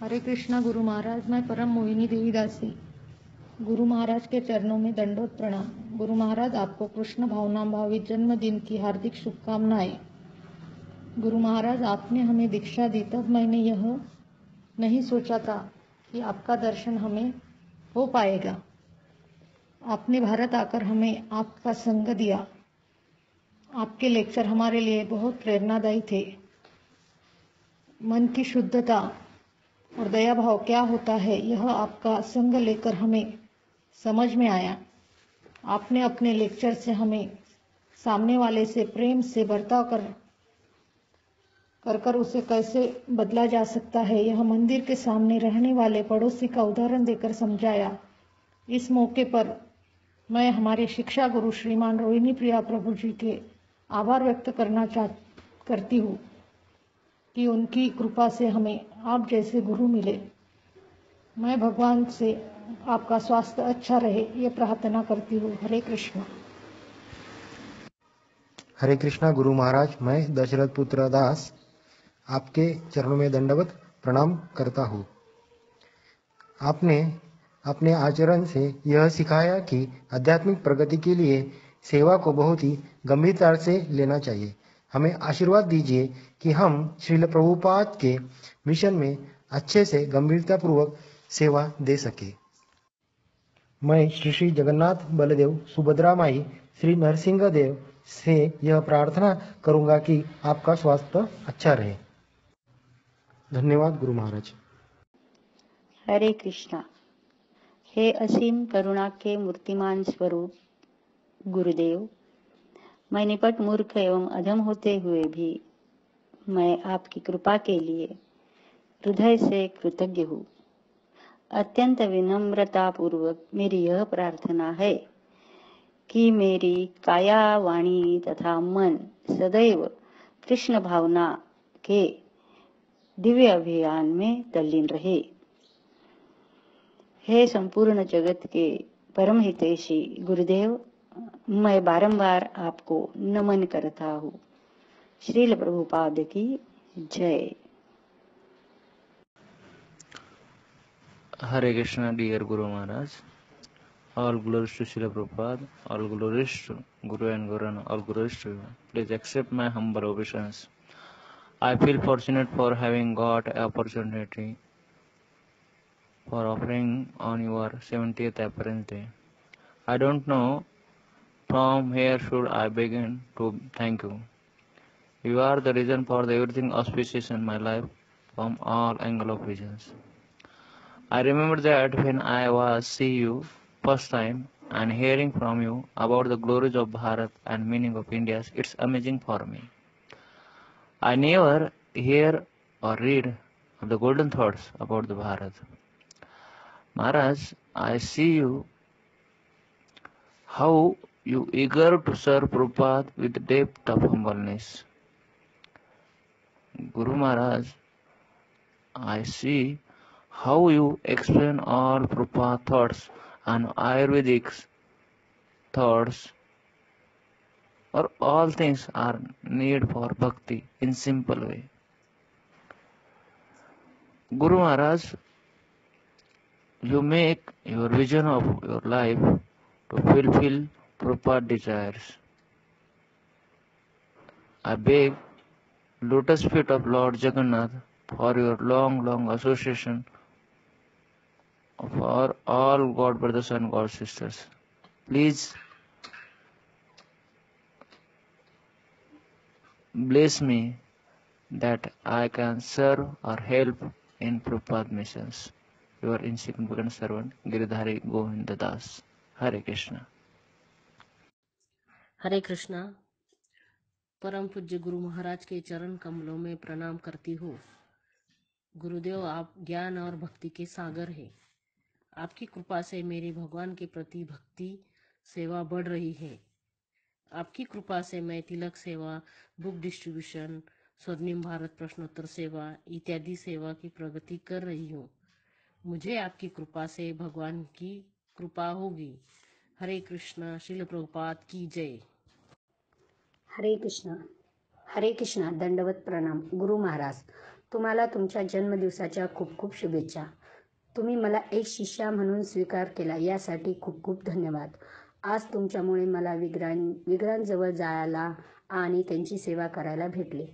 हरे कृष्णा, गुरु महाराज, मैं परम मोहिनी देवी दासी गुरु महाराज के चरणों में दंडोत प्रणाम। गुरु महाराज, आपको कृष्ण भावना भावित जन्मदिन की हार्दिक शुभकामनाएँ। गुरु महाराज, आपने हमें दीक्षा दी, तब मैंने यह नहीं सोचा था कि आपका दर्शन हमें हो पाएगा। आपने भारत आकर हमें आपका संग दिया। आपके लेक्चर हमारे लिए बहुत प्रेरणादायी थे। मन की शुद्धता और दया भाव क्या होता है, यह आपका संग लेकर हमें समझ में आया। आपने अपने लेक्चर से हमें सामने वाले से प्रेम से बर्ताव कर कर कर उसे कैसे बदला जा सकता है, यह मंदिर के सामने रहने वाले पड़ोसी का उदाहरण देकर समझाया। इस मौके पर मैं हमारे शिक्षा गुरु श्रीमान रोहिणी प्रिया प्रभु जी के आभार व्यक्त करना चाह, करती हूँ। कि उनकी कृपा से हमें आप जैसे गुरु मिले। मैं भगवान से आपका स्वास्थ्य अच्छा रहे, ये प्रार्थना करती हूँ। हरे कृष्णा। हरे कृष्णा, गुरु महाराज, मैं दशरथ पुत्र दास आपके चरणों में दंडवत प्रणाम करता हूँ। आपने अपने आचरण से यह सिखाया कि आध्यात्मिक प्रगति के लिए सेवा को बहुत ही गंभीरता से लेना चाहिए। हमें आशीर्वाद दीजिए कि हम श्रील प्रभुपाद के मिशन में अच्छे से गंभीरता पूर्वक सेवा दे सके। मैं श्री श्री जगन्नाथ बलदेव सुभद्रा माई श्री नरसिंह देव से यह प्रार्थना करूँगा कि आपका स्वास्थ्य अच्छा रहे। धन्यवाद गुरु महाराज। हरे कृष्णा। हे असीम करुणा के मूर्तिमान स्वरूप, गुरुदेव मैं निपट मूर्ख एवं अधम होते हुए भी मैं आपकी कृपा के लिए हृदय से कृतज्ञ हूँ। अत्यंत विनम्रता पूर्वक मेरी यह प्रार्थना है कि मेरी काया वाणी तथा मन सदैव कृष्ण भावना के दिव्य अभियान में तल्लीन रहे। हे संपूर्ण जगत के परम हितेशी गुरुदेव मैं बारंबार आपको नमन करता हूँ श्रील प्रभुपाद की जय Krishna, dear Guru Maharaj. All glories to Srila Prabhupada, all glories to Guru and Guru, all glories to you. Please accept my humble obeisance. I feel fortunate for having got opportunity for offering on your 70th appearance day. I don't know from where should I begin to thank you. You are the reason for the everything auspicious in my life from all angle of visions. I remember that when I was see you first time and hearing from you about the glories of Bharat and meaning of India, it's amazing for me. I never hear or read of the golden thoughts about the Bharat. Maharaj, I see you how you eager to serve Prabhupada with depth of humbleness. Guru Maharaj, I see how you explain all Prabhupada thoughts and Ayurvedic thoughts or all things are need for bhakti in simple way. Guru Maharaj, you make your vision of your life to fulfill Prabhupada desires. I beg lotus feet of Lord Jagannath for your long, long association for all God brothers and God sisters. Please bless me that I can serve or help in Prabhupada missions. Your insignificant servant, Giridhari Govinda Das. Hare Krishna. हरे कृष्णा, परम पूज्य गुरु महाराज के चरण कमलों में प्रणाम करती हूँ। गुरुदेव, आप ज्ञान और भक्ति के सागर हैं। आपकी कृपा से मेरी भगवान के प्रति भक्ति, सेवा बढ़ रही है। आपकी कृपा से मैं तिलक सेवा, बुक डिस्ट्रीब्यूशन, स्वर्णिम भारत प्रश्नोत्तर सेवा इत्यादि सेवा की प्रगति कर रही हूँ। मुझे आपकी कृपा से भगवान की कृपा होगी। हरे कृष्ण शिल प्रभुपाद की जय. हरे कृष्ण. हरे कृष्णा दंडवत प्रणाम. गुरु महाराज तुम्हाला तुमच्या जन्मदिवसाच्या खूप खूप शुभेच्छा. तुम्ही मला एक शिष्या म्हणून स्वीकार केला यासाठी खूप खूप धन्यवाद. आज तुमच्यामुळे मला विग्रां विग्रांजवळ जायला आणि त्यांची सेवा करायला भेटले.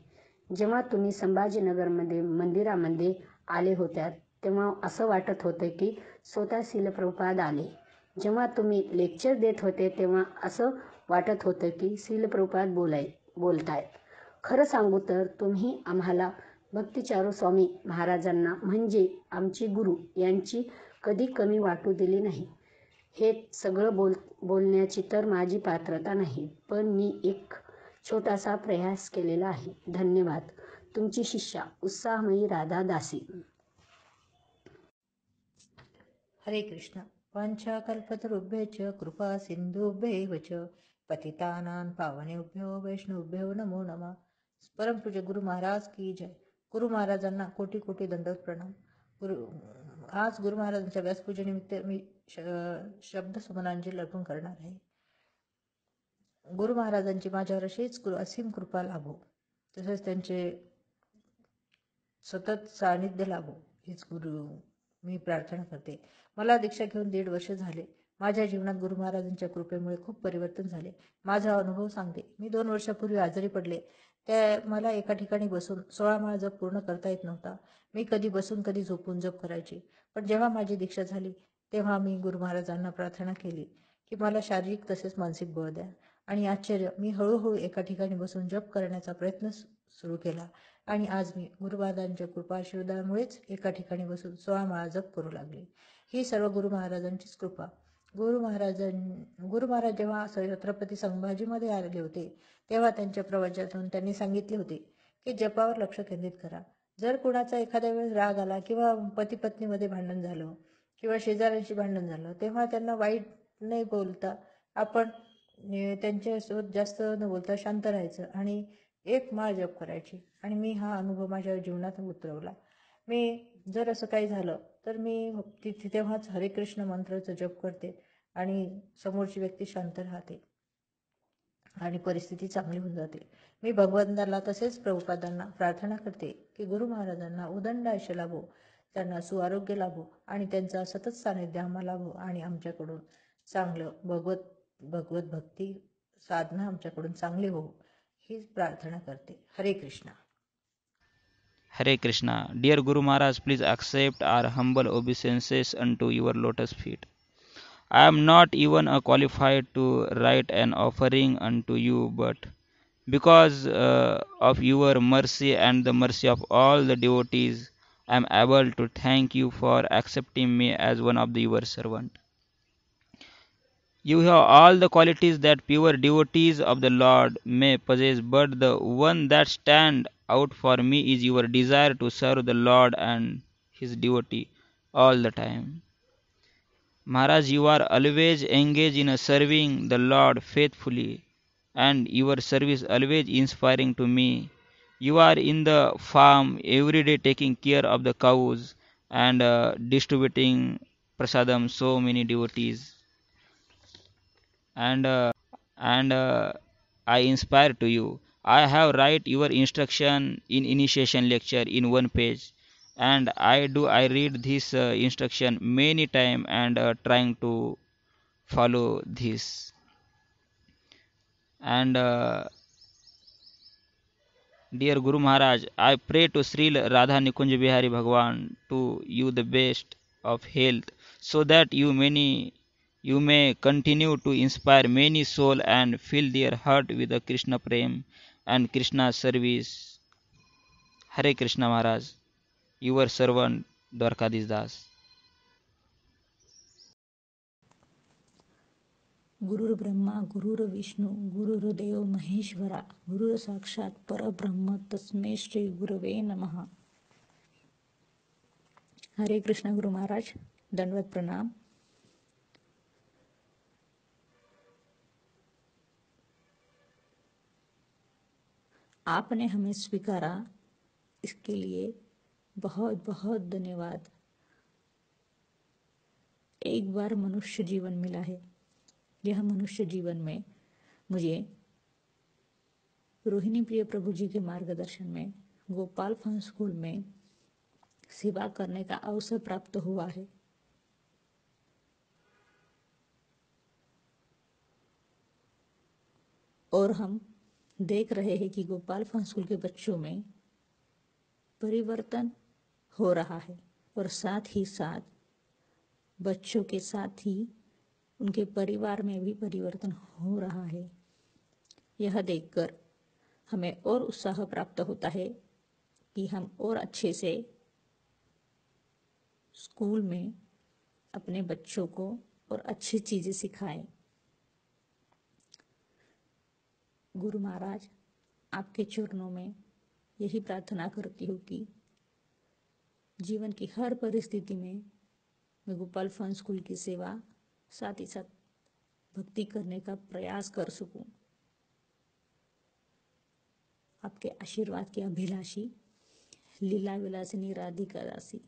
जेव्हा तुम्ही संभाजीनगरमध्ये मंदिरामध्ये आले होत्या तेव्हा असं वाटत होतं की स्वतः शिलप्रभुपाद आले. जेव्हा तुम्ही लेक्चर देत होते तेव्हा असं वाटत होतं की शिलप्रभुपाद बोलाय बोलतायत. खरं सांगू तर तुम्ही आम्हाला भक्तिचारू स्वामी महाराजांना म्हणजे आमची गुरु यांची कधी कमी वाटू दिली नाही. हे सगळं बोल बोलण्याची तर माझी पात्रता नाही पण मी एक छोटासा प्रयास केलेला आहे. धन्यवाद. तुमची शिष्या उत्साहमयी राधा दासी हरे कृष्ण. पंचाकल्पतरुभ्य च कृपा सिंधुभ्यैव च पतितानां पावनेभ्यो वैष्णवभ्यो नमो नमः। परमपूज्य गुरु महाराज की जय। गुरु महाराजांना कोटी कोटी दंडवत प्रणाम। गुरु आज गुरु महाराजांच्या व्यासपूजेनिमित्त मी श शब्द सुमनांजली अर्पण करणार आहे. गुरु महाराजांची माझ्यावर अशीच कृ असीम कृपा लाभो तसेच त्यांचे सतत सानिध्य लाभो. हीच गुरु मी प्रार्थना करते. मला दीक्षा घेऊन दीड वर्ष झाले. माझ्या जीवनात गुरु महाराजांच्या कृपेमुळे खूप परिवर्तन झाले. माझा अनुभव सांगते. मी दोन वर्षापूर्वी आजारी पडले. त्या मला एका ठिकाणी बसून सोळा माळ जप पूर्ण करता येत नव्हता. मी कधी बसून कधी झोपून जप करायची. पण जेव्हा माझी दीक्षा झाली तेव्हा मी गुरु महाराजांना प्रार्थना केली की मला शारीरिक तसेच मानसिक बळ द्या. आणि आश्चर्य मी हळूहळू एका ठिकाणी बसून जप करण्याचा प्रयत्न सुरू केला. आणि आज मी गुरुवादांच्या कृपाशीर्वादामुळेच एका ठिकाणी बसून सोळा माळा जप करू लागले. ही सर्व गुरु महाराजांचीच कृपा. गुरु महाराजां गुरु महाराज जेव्हा छत्रपती संभाजीमध्ये आले होते तेव्हा त्यांच्या प्रवचनातून त्यांनी सांगितले होते की जपावर लक्ष केंद्रित करा. जर कुणाचा एखाद्या वेळेस राग आला किंवा पती पत्नीमध्ये भांडण झालं किंवा शेजाऱ्यांशी भांडण झालं तेव्हा त्यांना वाईट नाही बोलता आपण त्यांच्यासोबत जास्त न बोलता शांत राहायचं आणि एक माळ जप करायची. आणि मी हा अनुभव माझ्या जीवनात उतरवला. मी जर असं काही झालं तर मी तिथे तेव्हाच हरे कृष्ण मंत्राचा जप करते आणि समोरची व्यक्ती शांत राहते आणि परिस्थिती चांगली होऊन जाते. मी भगवंताला तसेच प्रभुपादांना प्रार्थना करते की गुरु महाराजांना उदंड आयुष्य लाभो त्यांना सुआरोग्य लाभो आणि त्यांचा सतत सानिध्य आम्हाला लाभो आणि आमच्याकडून चांगलं भगवत भगवत भक्ती साधना आमच्याकडून चांगली हो प्लीज़ प्रार्थना करते। Hare Krishna. Hare Krishna. Dear guru Maharaj please accept our humble obeisances unto your lotus feet I am not even a qualified to write an offering to you but because of your mercy and the mercy of all the devotees I am able to thank you for accepting me as one of the your servant You have all the qualities that pure devotees of the Lord may possess, but the one that stand out for me is your desire to serve the Lord and his devotee all the time. Maharaj, you are always engaged in serving the Lord faithfully, and your service always inspiring to me. You are in the farm every day taking care of the cows and uh, distributing prasadam so many devotees and uh, and uh, I inspire to you. I have write your instruction in initiation lecture in one page, and I do I read this uh, instruction many time and uh, trying to follow this. And uh, dear Guru Maharaj, I pray to Sri Radha Nikunj Bihari Bhagwan to you the best of health, so that you many you may continue to inspire many souls and fill their heart with the Krishna Prem and Krishna service. Hare Krishna Maharaj, your servant Dwarkadis Das. गुरुर् गुरुर्ब्रह्मा गुरुर्विष्णू गुरुर्देव महेश्वरा गुरुर साक्षात परब्रह्म तस्मै श्री गुरवे नमः हरे कृष्ण गुरु महाराज दंडवत प्रणाम आपने हमें स्वीकारा, इसके लिए बहुत बहुत धन्यवाद। एक बार मनुष्य जीवन मिला है। यह मनुष्य जीवन में मुझे रोहिणी प्रिय प्रभु जी के मार्गदर्शन में, गोपाल फन स्कूल में सेवा करने का अवसर प्राप्त हुआ है। और हम देख रहे हैं कि गोपाल फन के बच्चों में परिवर्तन हो रहा है और साथ ही साथ बच्चों के साथ ही उनके परिवार में भी परिवर्तन हो रहा है। यह देखकर हमें और उत्साह प्राप्त होता है कि हम और अच्छे से स्कूल में अपने बच्चों को और अच्छी चीज़ें सिखाएँ। गुरु महाराज आपके चरणों में यही प्रार्थना करती हूँ कि जीवन की हर परिस्थिति में मैं गोपाल फन स्कूल की सेवा साथ ही साथ भक्ति करने का प्रयास कर सकूँ। आपके आशीर्वाद के अभिलाषी लीला विलासिनी राधिका दासी।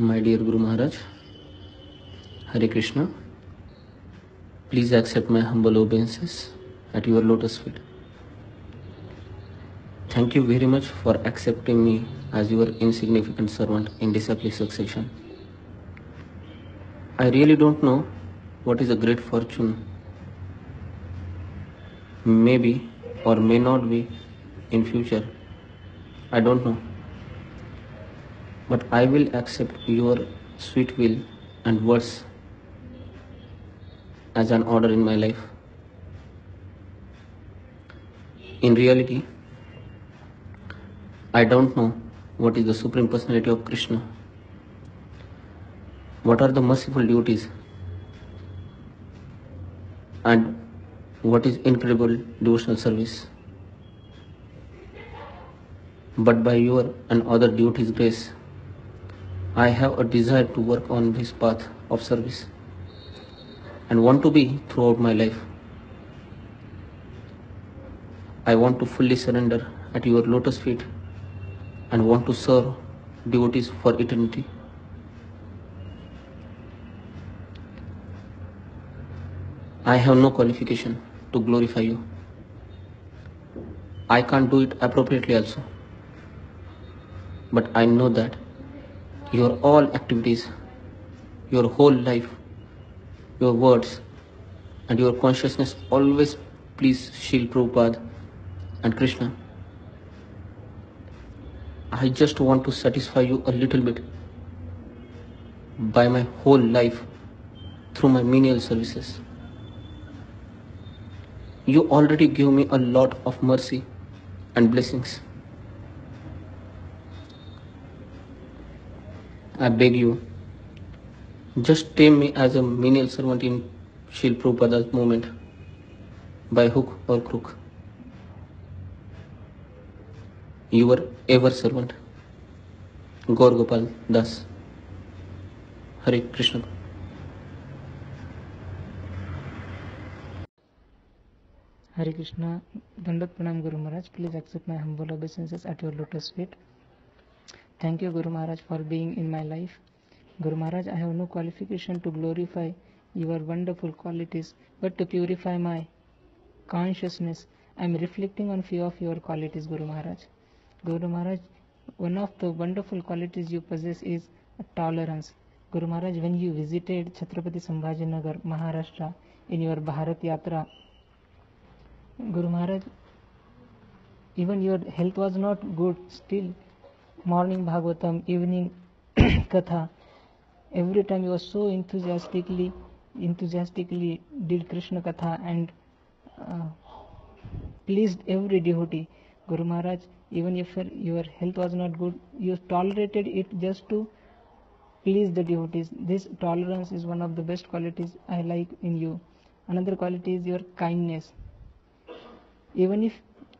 My dear Guru Maharaj Hare Krishna, please accept my humble obeisances at your lotus feet. Thank you very much for accepting me as your insignificant servant in disciplic succession. I really don't know what is a great fortune. Maybe or may not be in future. I don't know. But I will accept your sweet will and words as an order in my life. In reality, I don't know what is the Supreme Personality of Krishna. What are the merciful duties? And what is incredible devotional service? But by your and other duties' grace, I have a desire to work on this path of service and want to be throughout my life. I want to fully surrender at your lotus feet and want to serve devotees for eternity. I have no qualification to glorify you. I can't do it appropriately also. But I know that your all activities, your whole life, your words, and your consciousness always please Shil Prabhupada and Krishna. I just want to satisfy you a little bit by my whole life through my menial services. You already give me a lot of mercy and blessings. I beg you, just tame me as a menial servant in Shil Prabhupada's movement by hook or crook. Your ever servant, Gaur Gopal Das. Hare Krishna. Hare Krishna, Dandat Pranam Guru Maharaj. Please accept my humble obeisances at your lotus feet. Thank you, Guru Maharaj, for being in my life. Guru Maharaj, I have no qualification to glorify your wonderful qualities, but to purify my consciousness. I am reflecting on few of your qualities, Guru Maharaj. Guru Maharaj, one of the wonderful qualities you possess is tolerance. Guru Maharaj, when you visited Chhatrapati Sambhajinagar, Maharashtra, in your Bharat Yatra, Guru Maharaj, even your health was not good, still morning Bhagavatam, evening Katha, every time you were so enthusiastically, enthusiastically did Krishna Katha and uh, pleased every devotee. Guru Maharaj, even if your health was not good, you tolerated it just to please the devotees. This tolerance is one of the best qualities I like in you. Another quality is your kindness. Even if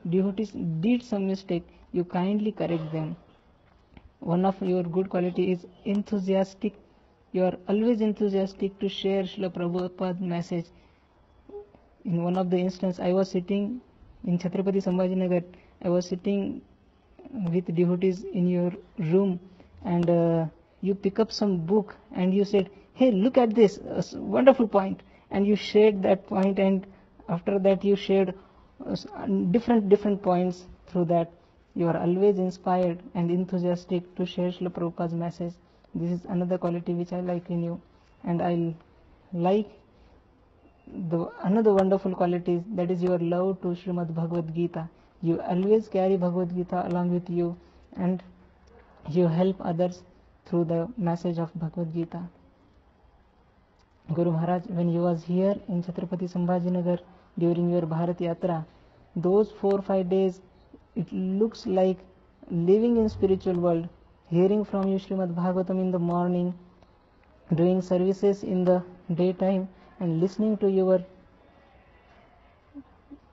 devotees did some mistake, you kindly correct them. One of your good quality is enthusiastic. You are always enthusiastic to share Srila Prabhupada message. In one of the instance, I was sitting in Chhatrapati Sambhajinagar. I was sitting with devotees in your room and uh, you pick up some book and you said, hey, look at this, wonderful point. And you shared that point and after that you shared uh, different different points through that. You are always inspired and enthusiastic to share Srila Prabhupada's message. This is another quality which I like in you, and I like the another wonderful quality that is your love to Srimad Bhagavad Gita. You always carry Bhagavad Gita along with you, and you help others through the message of Bhagavad Gita. Guru Maharaj, when you was here in Chhatrapati Sambhajinagar during your Bharat Yatra, those four five days, it looks like living in spiritual world, hearing from you Srimad Bhagavatam in the morning, doing services in the daytime, and listening to your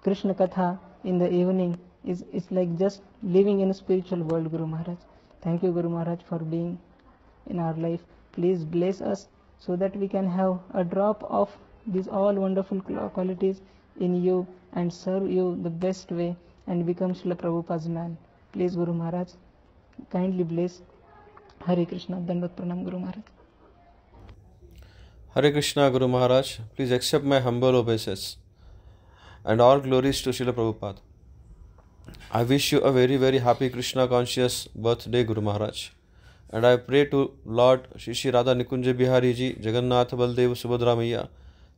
Krishna Katha in the evening is it's like just living in a spiritual world, Guru Maharaj. Thank you, Guru Maharaj, for being in our life. Please bless us so that we can have a drop of these all wonderful qualities in you and serve you the best way and become Srila Prabhupada's man. Please, Guru Maharaj, kindly bless Hare Krishna. Dandat Pranam, Guru Maharaj. Hare Krishna Guru Maharaj, please accept my humble obeisance and all glories to Srila Prabhupada. I wish you a very very happy Krishna conscious birthday Guru Maharaj and I pray to Lord Shri Shri Radha Nikunja Bihari Ji, Jagannath Baldev Subhadra Maya,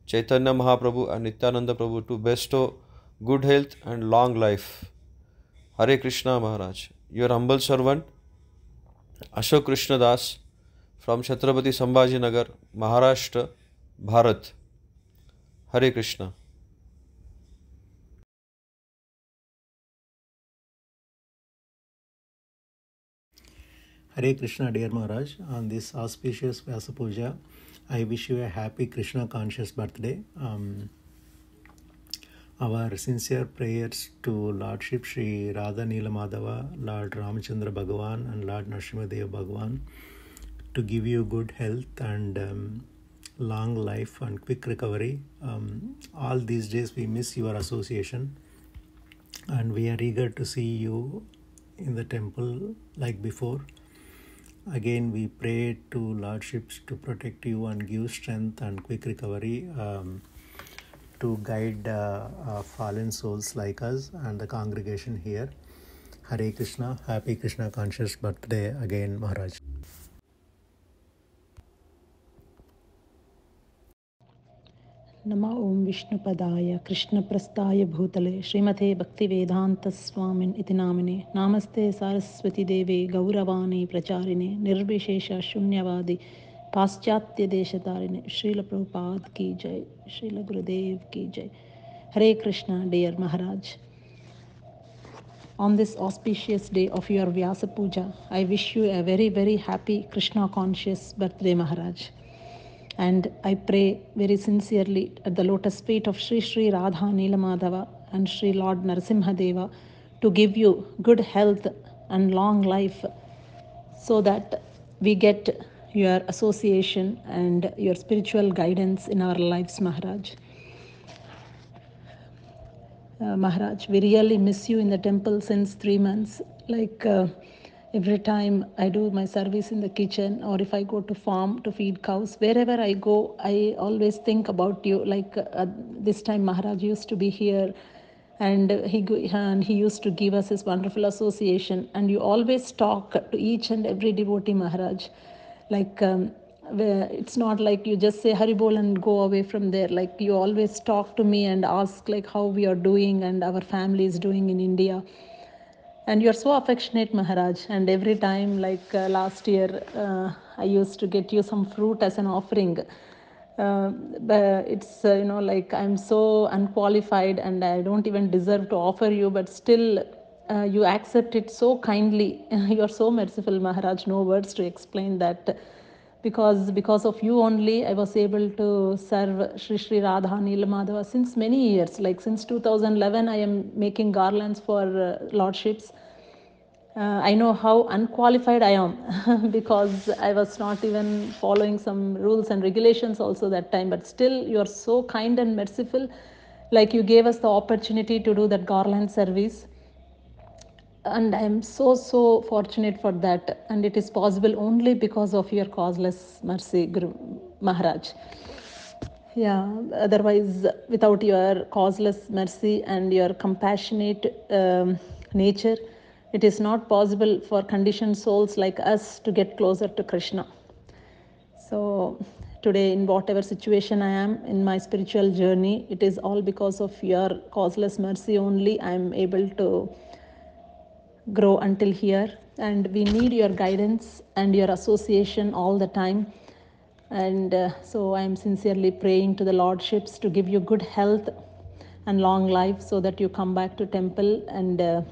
Chaitanya Mahaprabhu and Nityananda Prabhu to bestow good health and long life. Hare Krishna Maharaj, your humble servant Ashok Krishna Das from Chhatrapati Sambhaji Nagar, Maharashtra, Bharat. Hare Krishna. Hare Krishna, dear Maharaj. On this auspicious Vyasa Puja, I wish you a happy Krishna conscious birthday. Um, our sincere prayers to Lordship Sri Radha Madhava, Lord Ramachandra Bhagavan, and Lord Nrsimhadev Bhagavan to give you good health and um, long life and quick recovery. Um, all these days we miss your association and we are eager to see you in the temple like before. Again, we pray to Lordships to protect you and give strength and quick recovery um, to guide uh, uh, fallen souls like us and the congregation here. Hare Krishna, happy Krishna conscious birthday again, Maharaj. नम ओं विष्णुपदाय कृष्णप्रस्थाय भूतले श्रीमते भक्तिवेदान्तस्वामिन् इति नामिने नामस्ते सारस्वतीदेवे गौरवाणी प्रचारिणे निर्विशेषशून्यवादि पाश्चात्य देश तारिणी श्रील प्रभुपाद की जय, श्रील गुरुदेव की जय। Hare Krishna dear Maharaj. On this auspicious day of your Vyasa Puja I wish you a very very happy Krishna conscious birthday Maharaj and I pray very sincerely at the lotus feet of Shri Shri Radha Nilamadhava and Shri Lord Narasimhadeva to give you good health and long life so that we get your association and your spiritual guidance in our lives, Maharaj. Uh, Maharaj, we really miss you in the temple since three months. Like uh, every time I do my service in the kitchen or if I go to farm to feed cows, wherever I go, I always think about you. Like uh, this time, Maharaj used to be here and he and he used to give us his wonderful association and you always talk to each and every devotee maharaj like um, it's not like you just say haribol and go away from there. Like you always talk to me and ask like how we are doing and our family is doing in india. And you're so affectionate maharaj. And every time like uh, last year uh, i used to get you some fruit as an offering. Uh, but it's uh, you know like i'm so unqualified and i don't even deserve to offer you but still uh, you accept it so kindly you are so merciful maharaj no words to explain that because because of you only I was able to serve Sri Sri Radha Nilamadhava since many years. Like since 2011, I am making garlands for uh, lordships. Uh, I know how unqualified I am because I was not even following some rules and regulations also that time. But still, you are so kind and merciful. Like you gave us the opportunity to do that garland service and I am so so fortunate for that and it is possible only because of your causeless mercy Guru Maharaj yeah, otherwise, without your causeless mercy and your compassionate um, nature, it is not possible for conditioned souls like us to get closer to Krishna. So, today, in whatever situation I am in my spiritual journey, it is all because of your causeless mercy only I am able to grow until here. And we need your guidance and your association all the time. And uh, so I am sincerely praying to the Lordships to give you good health and long life so that you come back to temple and uh,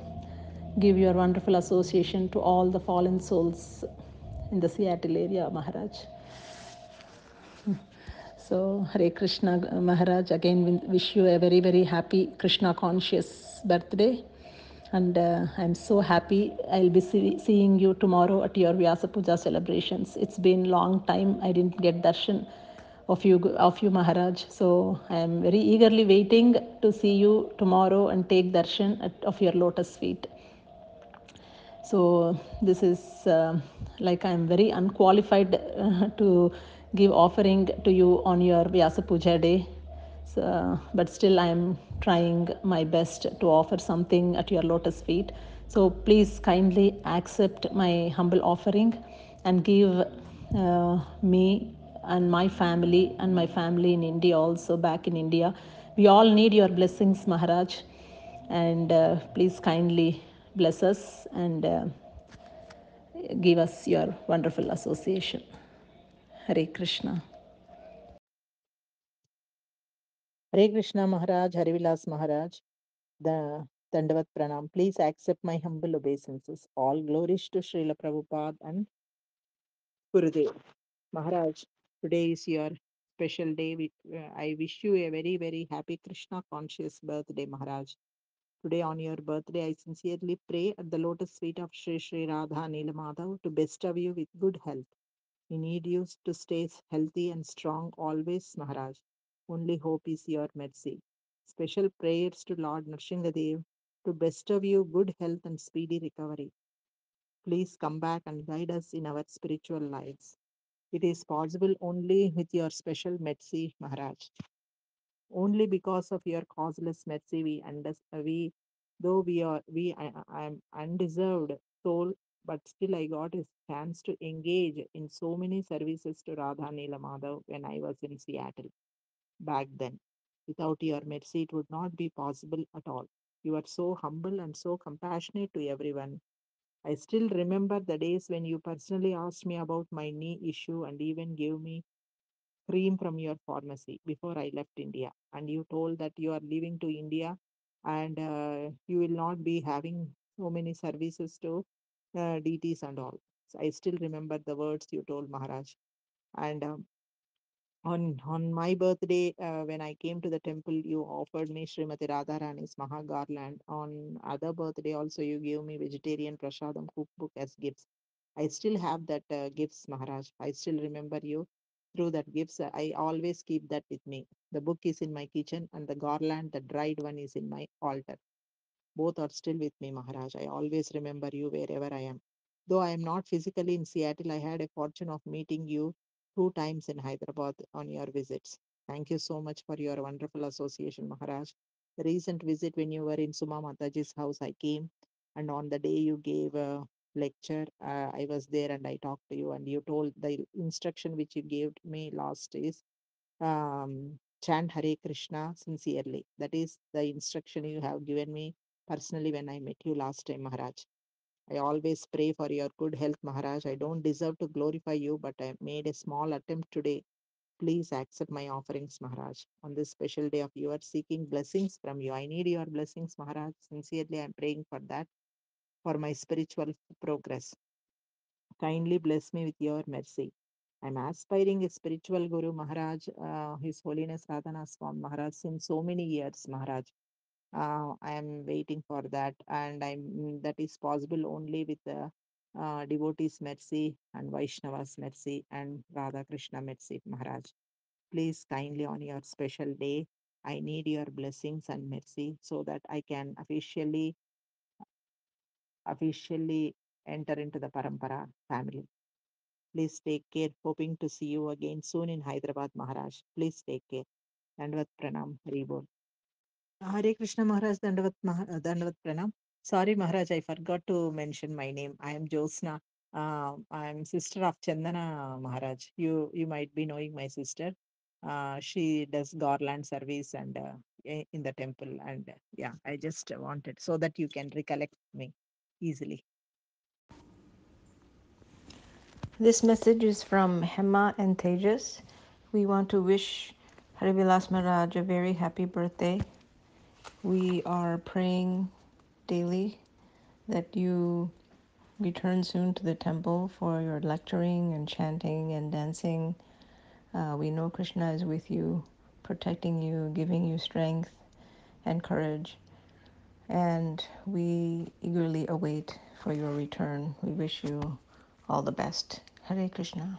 give your wonderful association to all the fallen souls in the Seattle area, Maharaj. So, Hare Krishna Maharaj, again wish you a very, very happy Krishna conscious birthday. And uh, I'm so happy I'll be see- seeing you tomorrow at your Vyasa Puja celebrations. It's been long time I didn't get darshan of you, of you Maharaj. So I'm very eagerly waiting to see you tomorrow and take darshan at, of your lotus feet. So this is uh, like I'm very unqualified uh, to give offering to you on your Vyasa Puja day. So, but still I am trying my best to offer something at your lotus feet. So please kindly accept my humble offering and give uh, me and my family and my family in India also back in India. We all need your blessings, Maharaj and uh, please kindly bless us and uh, give us your wonderful association. Hare Krishna. Hare Krishna Maharaj, Harivilas Maharaj, the Dandavat Pranam. Please accept my humble obeisances. All glories to Srila Prabhupada and Gurudev. Maharaj, today is your special day. Uh, I wish you a very, very happy Krishna conscious birthday, Maharaj. Today on your birthday, I sincerely pray at the lotus feet of Sri Sri Radha Nilamadav to bestow you with good health. We need you to stay healthy and strong always, Maharaj. Only hope is your mercy. Special prayers to Lord Narsinghadev to bestow you good health and speedy recovery. Please come back and guide us in our spiritual lives. It is possible only with your special mercy, Maharaj. Only because of your causeless mercy, we understand. We, though we are, we, I, am undeserved soul, but still I got a chance to engage in so many services to Radha Nila Madhav when I was in Seattle back then. Without your mercy, it would not be possible at all. You are so humble and so compassionate to everyone. I still remember the days when you personally asked me about my knee issue and even gave me cream from your pharmacy before I left India. And you told that you are leaving to India and uh, you will not be having so many services to uh, DTs and all. So I still remember the words you told Maharaj. And um, on on my birthday, uh, when I came to the temple, you offered me Srimati Radharani's Maha Garland. On other birthday, also you gave me vegetarian prasadam cookbook as gifts. I still have that uh, gifts, Maharaj. I still remember you through that gifts. I always keep that with me. The book is in my kitchen, and the garland, the dried one, is in my altar. Both are still with me, Maharaj. I always remember you wherever I am. Though I am not physically in Seattle, I had a fortune of meeting you two times in Hyderabad on your visits. Thank you so much for your wonderful association, Maharaj. The recent visit when you were in Suma Mataji's house, I came, and on the day you gave a lecture, uh, I was there and I talked to you, and you told the instruction which you gave me last is um, chant Hare Krishna sincerely. That is the instruction you have given me personally when I met you last time, Maharaj. I always pray for your good health, Maharaj. I don't deserve to glorify you, but I made a small attempt today. Please accept my offerings, Maharaj. On this special day of yours, seeking blessings from you. I need your blessings, Maharaj. Sincerely, I'm praying for that, for my spiritual progress. Kindly bless me with your mercy. I'm aspiring a spiritual Guru Maharaj, uh, His Holiness Radhanath Swami Maharaj, since so many years, Maharaj. Uh, I am waiting for that, and I'm that is possible only with the uh, devotees' mercy and Vaishnava's mercy and Radha Krishna mercy, Maharaj. Please kindly on your special day, I need your blessings and mercy so that I can officially officially enter into the Parampara family. Please take care. Hoping to see you again soon in Hyderabad, Maharaj. Please take care. Dandavat Pranam. Hari Bol. Hare Krishna Maharaj, Dandavat, Maha- uh, Dandavat Pranam. Sorry, Maharaj, I forgot to mention my name. I am Josna. Uh, I am sister of Chandana Maharaj. You you might be knowing my sister. Uh, she does garland service and uh, in the temple. And uh, yeah, I just wanted so that you can recollect me easily. This message is from Hema and Tejas. We want to wish Harivilas Maharaj a very happy birthday. We are praying daily that you return soon to the temple for your lecturing and chanting and dancing. Uh, we know Krishna is with you, protecting you, giving you strength and courage. And we eagerly await for your return. We wish you all the best. Hare Krishna.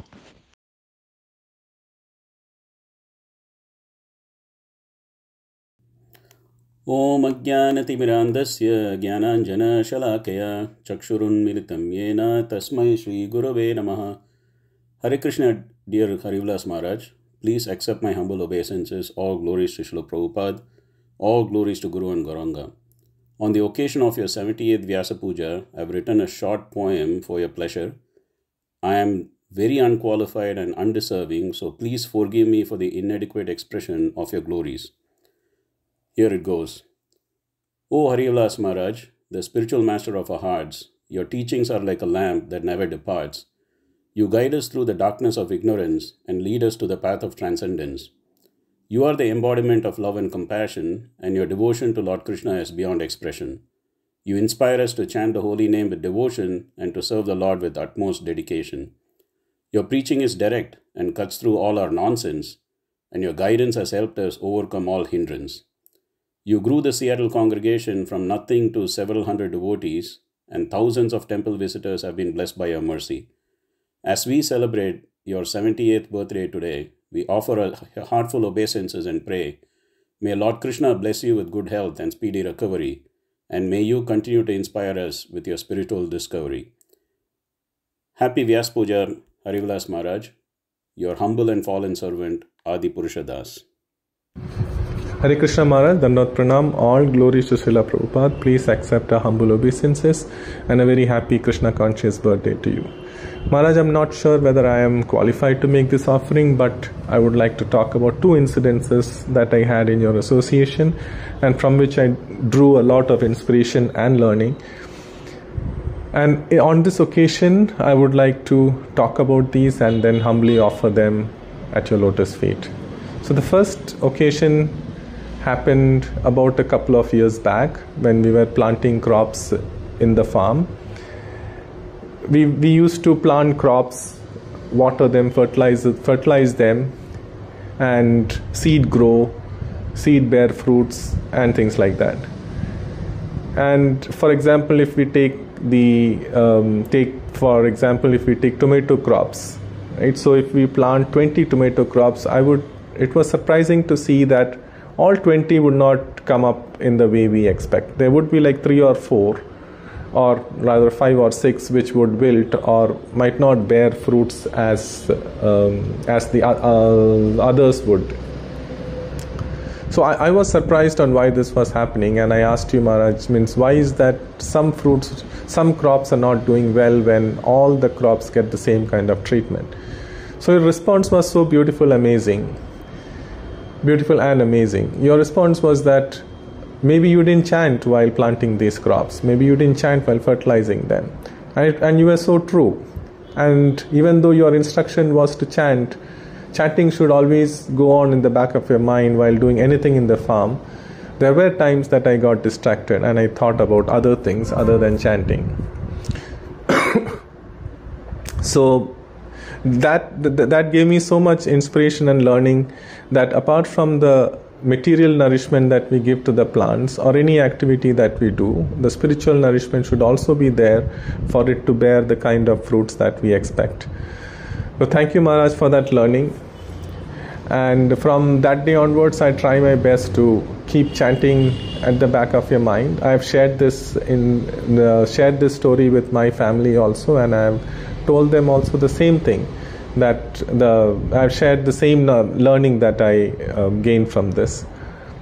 Om अज्ञानतिमिरान्धस्य ज्ञानाञ्जनशलाकया चक्षुरुन्मिलितं येन तस्मै श्रीगुरवे नम। Hare Krishna, dear Harivilas Maharaj please accept my humble obeisances all glories to Srila Prabhupada all glories to guru and Gauranga on the occasion of your seventy eighth Vyasapuja I've written a short poem for your pleasure I am very unqualified and undeserving, so please for me for the inadequate expression of your glories. Here it goes. O Harivilas Maharaj, the spiritual master of our hearts, your teachings are like a lamp that never departs. You guide us through the darkness of ignorance and lead us to the path of transcendence. You are the embodiment of love and compassion, and your devotion to Lord Krishna is beyond expression. You inspire us to chant the holy name with devotion and to serve the Lord with utmost dedication. Your preaching is direct and cuts through all our nonsense, and your guidance has helped us overcome all hindrance. You grew the Seattle congregation from nothing to several hundred devotees, and thousands of temple visitors have been blessed by your mercy. As we celebrate your 78th birthday today, we offer a heartful obeisances and pray. May Lord Krishna bless you with good health and speedy recovery, and may you continue to inspire us with your spiritual discovery. Happy Vyas Puja, Harivilas Maharaj, your humble and fallen servant, Adi Purushadas. Hare Krishna Maharaj, Dandot Pranam, all glories to Srila Prabhupada. Please accept our humble obeisances and a very happy Krishna conscious birthday to you. Maharaj, I'm not sure whether I am qualified to make this offering, but I would like to talk about two incidences that I had in your association and from which I drew a lot of inspiration and learning. And on this occasion, I would like to talk about these and then humbly offer them at your lotus feet. So, the first occasion happened about a couple of years back when we were planting crops in the farm. We, we used to plant crops, water them, fertilize, fertilize them, and seed grow, seed bear fruits, and things like that. And for example, if we take the um, take for example, if we take tomato crops, right? So if we plant 20 tomato crops, I would. It was surprising to see that all 20 would not come up in the way we expect. There would be like three or four, or rather five or six, which would wilt or might not bear fruits as um, as the uh, others would. So I, I, was surprised on why this was happening, and I asked you, Maharaj, means why is that some fruits, some crops are not doing well when all the crops get the same kind of treatment? So your response was so beautiful, amazing beautiful and amazing. Your response was that maybe you didn't chant while planting these crops, maybe you didn't chant while fertilizing them. And, and you were so true. And even though your instruction was to chant, chanting should always go on in the back of your mind while doing anything in the farm. There were times that I got distracted and I thought about other things other than chanting. so that, that that gave me so much inspiration and learning that apart from the material nourishment that we give to the plants or any activity that we do the spiritual nourishment should also be there for it to bear the kind of fruits that we expect. So thank you maharaj for that learning. And from that day onwards i try my best to keep chanting at the back of your mind. I have shared this in uh, shared this story with my family also and i have told them also the same thing that the I've shared the same uh, learning that I uh, gained from this.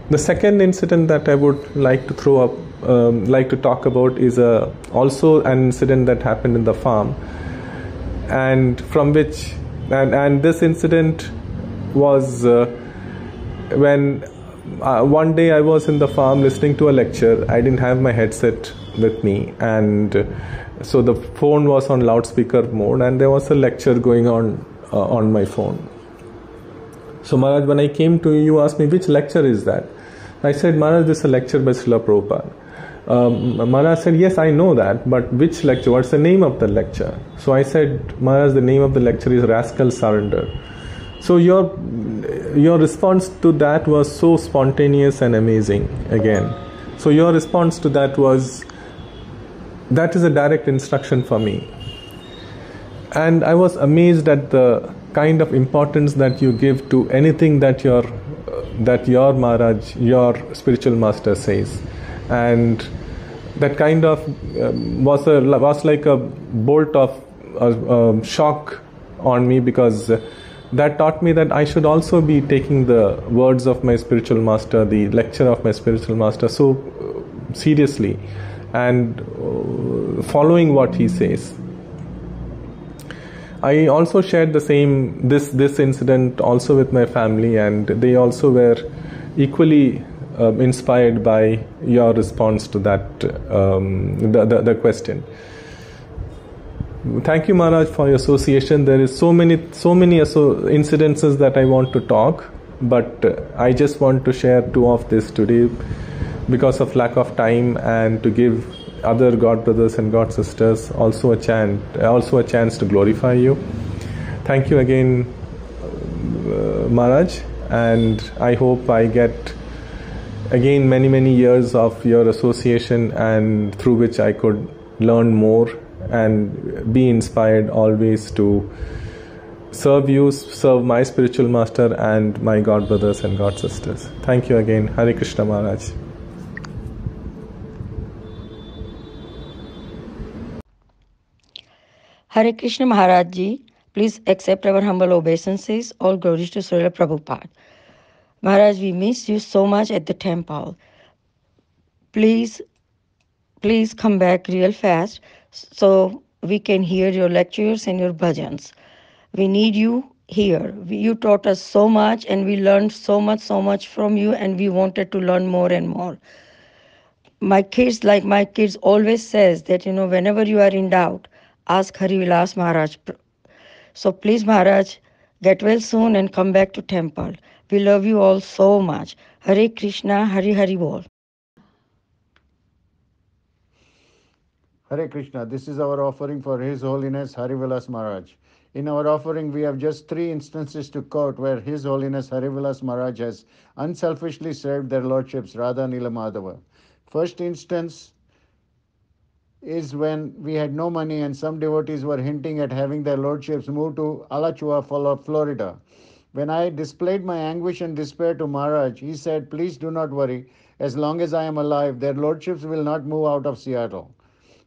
The second incident that I would like to throw up, um, like to talk about, is a, also an incident that happened in the farm, and from which, and, and this incident was uh, when uh, one day I was in the farm listening to a lecture. I didn't have my headset with me, and so the phone was on loudspeaker mode, and there was a lecture going on uh, on my phone. So Maharaj, when I came to you, you asked me which lecture is that. I said, Maharaj, this is a lecture by Srila Prabhupada. Um, Maharaj said, Yes, I know that, but which lecture? What's the name of the lecture? So I said, Maharaj, the name of the lecture is Rascal Surrender. So your your response to that was so spontaneous and amazing again. So your response to that was that is a direct instruction for me. And I was amazed at the kind of importance that you give to anything that your that your Maharaj, your spiritual master says, and that kind of um, was a was like a bolt of uh, shock on me because that taught me that I should also be taking the words of my spiritual master, the lecture of my spiritual master, so uh, seriously, and uh, following what he says. I also shared the same this this incident also with my family, and they also were equally um, inspired by your response to that um, the, the, the question. Thank you, Maharaj, for your association. There is so many so many incidences that I want to talk, but uh, I just want to share two of this today because of lack of time and to give other God brothers and God sisters also a chance, also a chance to glorify you. Thank you again, uh, Maharaj, and I hope I get again many many years of your association and through which I could learn more and be inspired always to serve you, serve my spiritual master and my God brothers and God sisters. Thank you again. Hari Krishna Maharaj. Hare Krishna Maharaj Ji, please accept our humble obeisances. All glories to Srila Prabhupada. Maharaj, we miss you so much at the temple. Please, please come back real fast so we can hear your lectures and your bhajans. We need you here. You taught us so much and we learned so much, so much from you, and we wanted to learn more and more. My kids, like my kids, always says that you know whenever you are in doubt, ask Harivilas Maharaj. So please, Maharaj, get well soon and come back to temple. We love you all so much. Hare Krishna, Hari Hari Bol. Hare Krishna, this is our offering for His Holiness Harivilas Maharaj. In our offering, we have just three instances to quote where His Holiness Hari Vilas Maharaj has unselfishly served their lordships Radha Nilamadhava. First instance is when we had no money and some devotees were hinting at having their lordships move to Alachua, Florida. When I displayed my anguish and despair to Maharaj, he said, Please do not worry. As long as I am alive, their lordships will not move out of Seattle.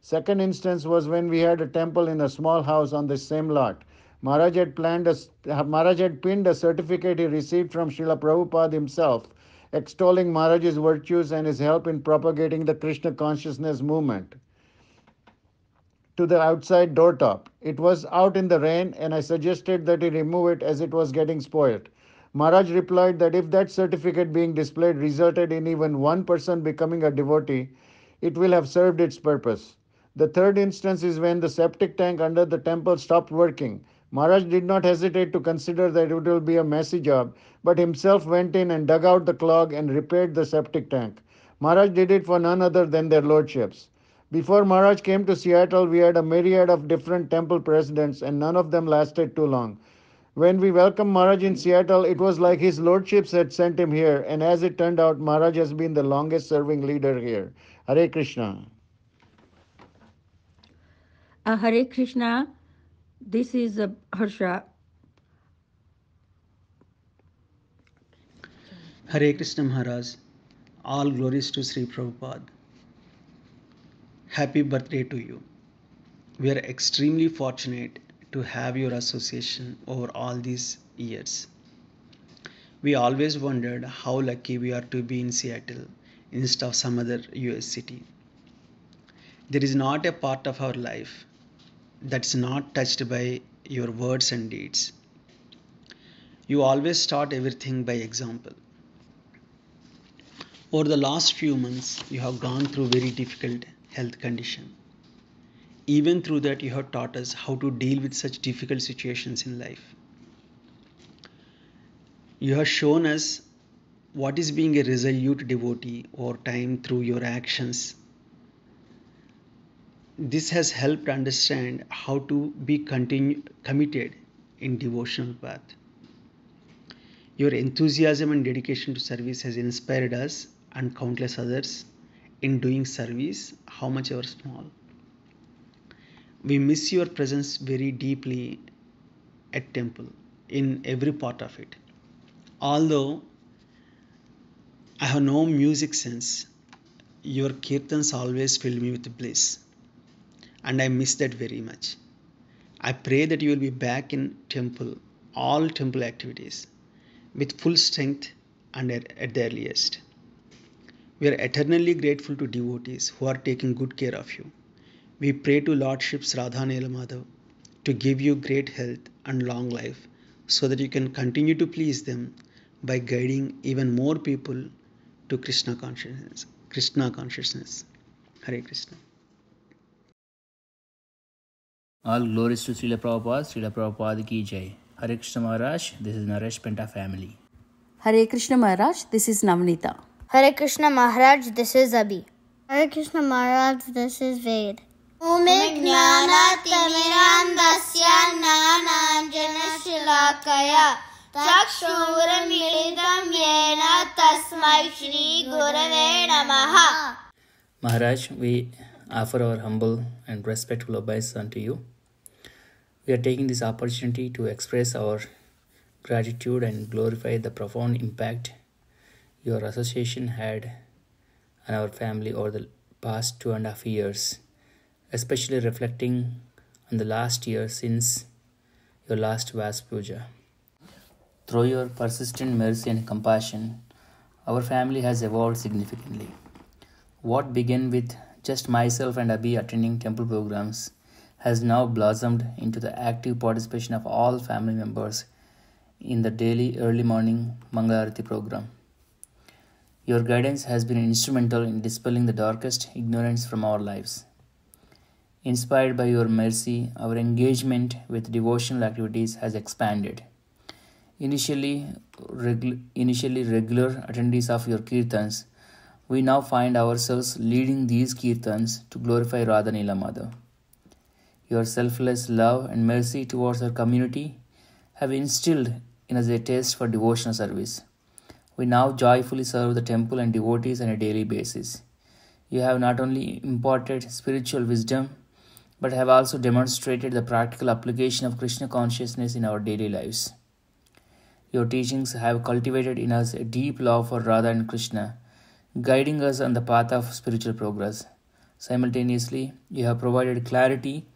Second instance was when we had a temple in a small house on the same lot. Maharaj had planned a, Maharaj had pinned a certificate he received from Srila Prabhupada himself, extolling Maharaj's virtues and his help in propagating the Krishna consciousness movement to the outside door top. It was out in the rain, and I suggested that he remove it as it was getting spoiled. Maharaj replied that if that certificate being displayed resulted in even one person becoming a devotee, it will have served its purpose. The third instance is when the septic tank under the temple stopped working. Maharaj did not hesitate to consider that it will be a messy job, but himself went in and dug out the clog and repaired the septic tank. Maharaj did it for none other than their lordships. Before Maharaj came to Seattle, we had a myriad of different temple presidents, and none of them lasted too long. When we welcomed Maharaj in Seattle, it was like his lordships had sent him here, and as it turned out, Maharaj has been the longest serving leader here. Hare Krishna. Uh, Hare Krishna, this is uh, Harsha. Hare Krishna Maharaj, all glories to Sri Prabhupada. Happy birthday to you. We are extremely fortunate to have your association over all these years. We always wondered how lucky we are to be in Seattle instead of some other US city. There is not a part of our life that's not touched by your words and deeds. You always start everything by example. Over the last few months, you have gone through very difficult health condition. Even through that, you have taught us how to deal with such difficult situations in life. You have shown us what is being a resolute devotee over time through your actions. This has helped understand how to be continue, committed in devotional path. Your enthusiasm and dedication to service has inspired us and countless others in doing service, how much ever small. We miss your presence very deeply at temple in every part of it. Although I have no music sense, your kirtans always fill me with bliss, and I miss that very much. I pray that you will be back in temple, all temple activities, with full strength and at, the earliest. We are eternally grateful to devotees who are taking good care of you. We pray to Lordships Radha and Madhav to give you great health and long life so that you can continue to please them by guiding even more people to Krishna consciousness. Krishna consciousness. Hare Krishna. All glories to Srila Prabhupada, Srila Prabhupada ki jai. Hare Krishna Maharaj, this is Naresh Penta family. Hare Krishna Maharaj, this is Navnita. Hare Krishna Maharaj, this is Abhi. Hare Krishna Maharaj, this is Ved. ज्ञानातिमिरान्धस्य ज्ञानाञ्जनशिलाकया चक्षुरुन्मिलितं येन तस्मै श्रीगुरवे नमः Maharaj, we offer our humble and respectful obeisance unto you. We are taking this opportunity to express our gratitude and glorify the profound impact your association had on our family over the past two and a half years, especially reflecting on the last year since your last Vyas Puja. Through your persistent mercy and compassion, our family has evolved significantly. What began with just myself and Abhi attending temple programs has now blossomed into the active participation of all family members in the daily early morning Mangalarati program. Your guidance has been instrumental in dispelling the darkest ignorance from our lives. Inspired by your mercy, our engagement with devotional activities has expanded. Initially, regu- initially regular attendees of your kirtans, we now find ourselves leading these kirtans to glorify Radha Nilamada. Your selfless love and mercy towards our community have instilled in us a taste for devotional service. We now joyfully serve the temple and devotees on a daily basis. You have not only imparted spiritual wisdom, but have also demonstrated the practical application of Krishna consciousness in our daily lives. Your teachings have cultivated in us a deep love for Radha and Krishna, guiding us on the path of spiritual progress. Simultaneously, you have provided clarity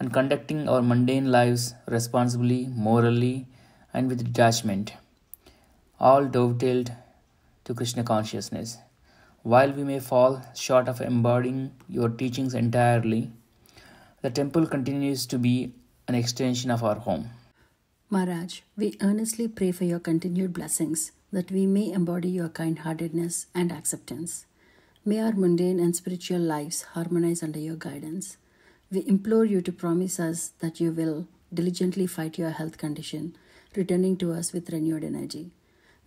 on conducting our mundane lives responsibly, morally, and with detachment, all dovetailed to Krishna consciousness. While we may fall short of embodying your teachings entirely, the temple continues to be an extension of our home. Maharaj, we earnestly pray for your continued blessings that we may embody your kind heartedness and acceptance. May our mundane and spiritual lives harmonize under your guidance. We implore you to promise us that you will diligently fight your health condition, returning to us with renewed energy.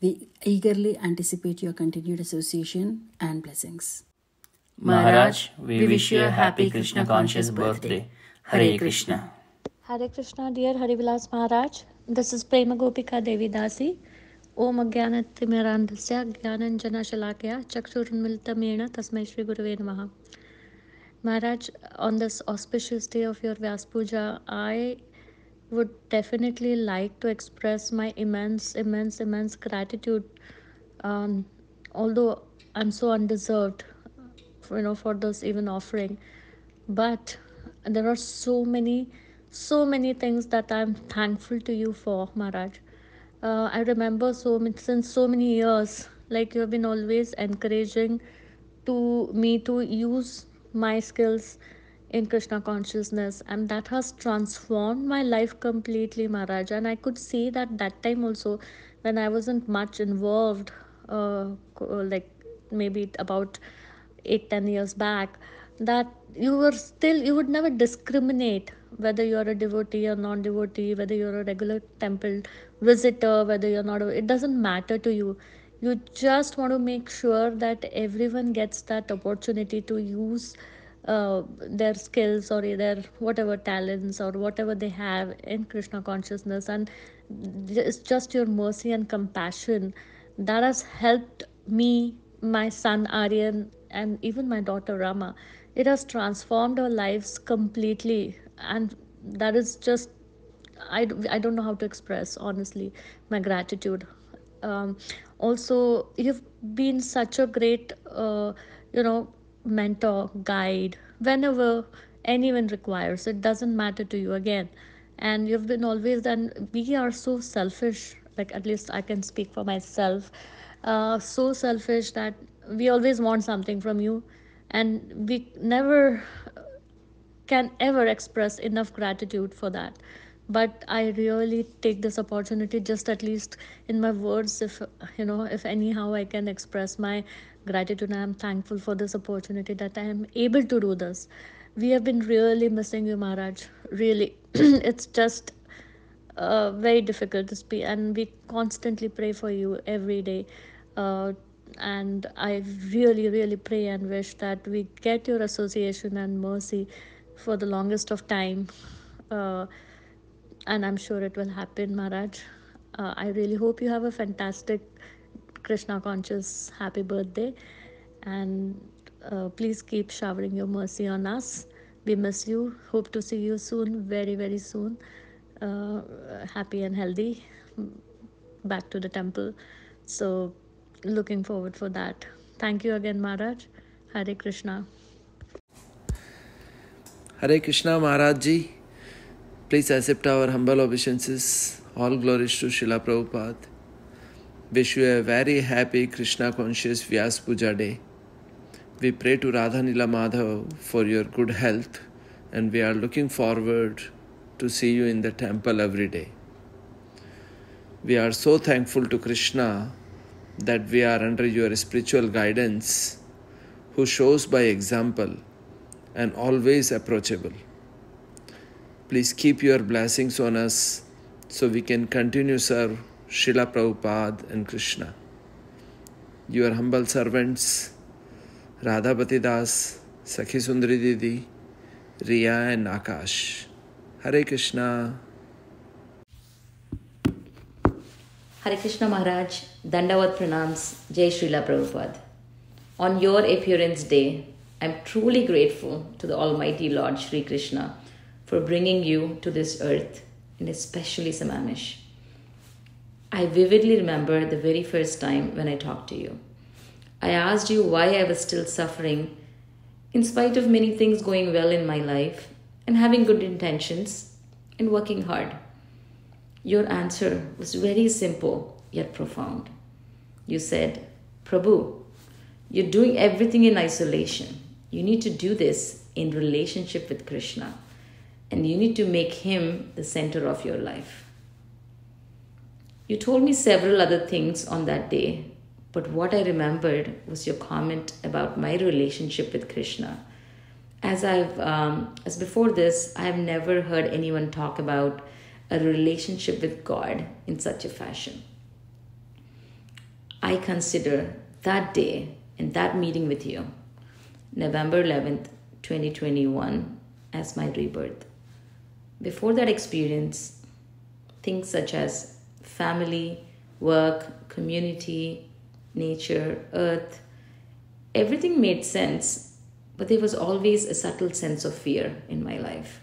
We eagerly anticipate your continued association and blessings. Maharaj, we wish you a happy Krishna conscious birthday. Hare Krishna. Hare Krishna, dear Harivilas Maharaj. This is Prema Gopika Devi Dasi. Om Agyanatimirandhasya Gyananjana Shalakya Chakshurunmiltamena Tasmai Shri Gurave Namaha. Maharaj, on this auspicious day of your Vyas Puja, I would definitely like to express my immense, immense, immense gratitude. Um, although I'm so undeserved, you know, for this even offering, but there are so many so many things that I'm thankful to you for, Maharaj. Uh, I remember so since so many years, like you have been always encouraging to me to use my skills in Krishna consciousness, and that has transformed my life completely, Maharaj. And I could see that that time also, when I wasn't much involved, uh, like maybe about eight ten years back, that you were still you would never discriminate whether you're a devotee or non-devotee whether you're a regular temple visitor whether you're not it doesn't matter to you you just want to make sure that everyone gets that opportunity to use uh, their skills or their whatever talents or whatever they have in krishna consciousness and it's just your mercy and compassion that has helped me my son aryan and even my daughter rama. It has transformed our lives completely and that is just I, I don't know how to express honestly my gratitude. Um, also you've been such a great uh, you know mentor guide whenever anyone requires it doesn't matter to you again. And you've been always and we are so selfish like at least i can speak for myself uh, so selfish that we always want something from you. And we never can ever express enough gratitude for that. But i really take this opportunity just at least in my words if you know if anyhow i can express my gratitude and i'm thankful for this opportunity that i am able to do this we have been really missing you maharaj really it's just uh, very difficult to speak and we constantly pray for you every day uh, and I really, really pray and wish that we get your association and mercy for the longest of time. Uh, and I'm sure it will happen, Maharaj. Uh, I really hope you have a fantastic Krishna conscious happy birthday. And uh, please keep showering your mercy on us. We miss you. Hope to see you soon, very, very soon. Uh, happy and healthy. Back to the temple. So, looking forward for that. Thank you again, Maharaj. Hare Krishna. Hare Krishna Maharaj Ji. Please accept our humble obeisances. All glories to Srila Prabhupada. Wish you a very happy Krishna conscious Vyas Puja day. We pray to Radha Nila Madhav for your good health and we are looking forward to see you in the temple every day. We are so thankful to Krishna that we are under your spiritual guidance, who shows by example and always approachable. Please keep your blessings on us so we can continue serve Srila Prabhupada and Krishna. Your humble servants, Radhapati Das, Sakhi Sundari Didi, Riya and Akash. Hare Krishna. Hare Krishna Maharaj, Dandavat Pranams, Jai Srila Prabhupada. On your appearance day, I'm truly grateful to the Almighty Lord Sri Krishna for bringing you to this earth, and especially Samamish. I vividly remember the very first time when I talked to you. I asked you why I was still suffering in spite of many things going well in my life and having good intentions and working hard. Your answer was very simple yet profound. You said, Prabhu, you're doing everything in isolation. You need to do this in relationship with Krishna, and you need to make him the center of your life. You told me several other things on that day, but what I remembered was your comment about my relationship with Krishna. As I've, um, as before this, I've never heard anyone talk about a relationship with God in such a fashion. I consider that day and that meeting with you, November 11th, 2021, as my rebirth. Before that experience, things such as family, work, community, nature, earth, everything made sense, but there was always a subtle sense of fear in my life.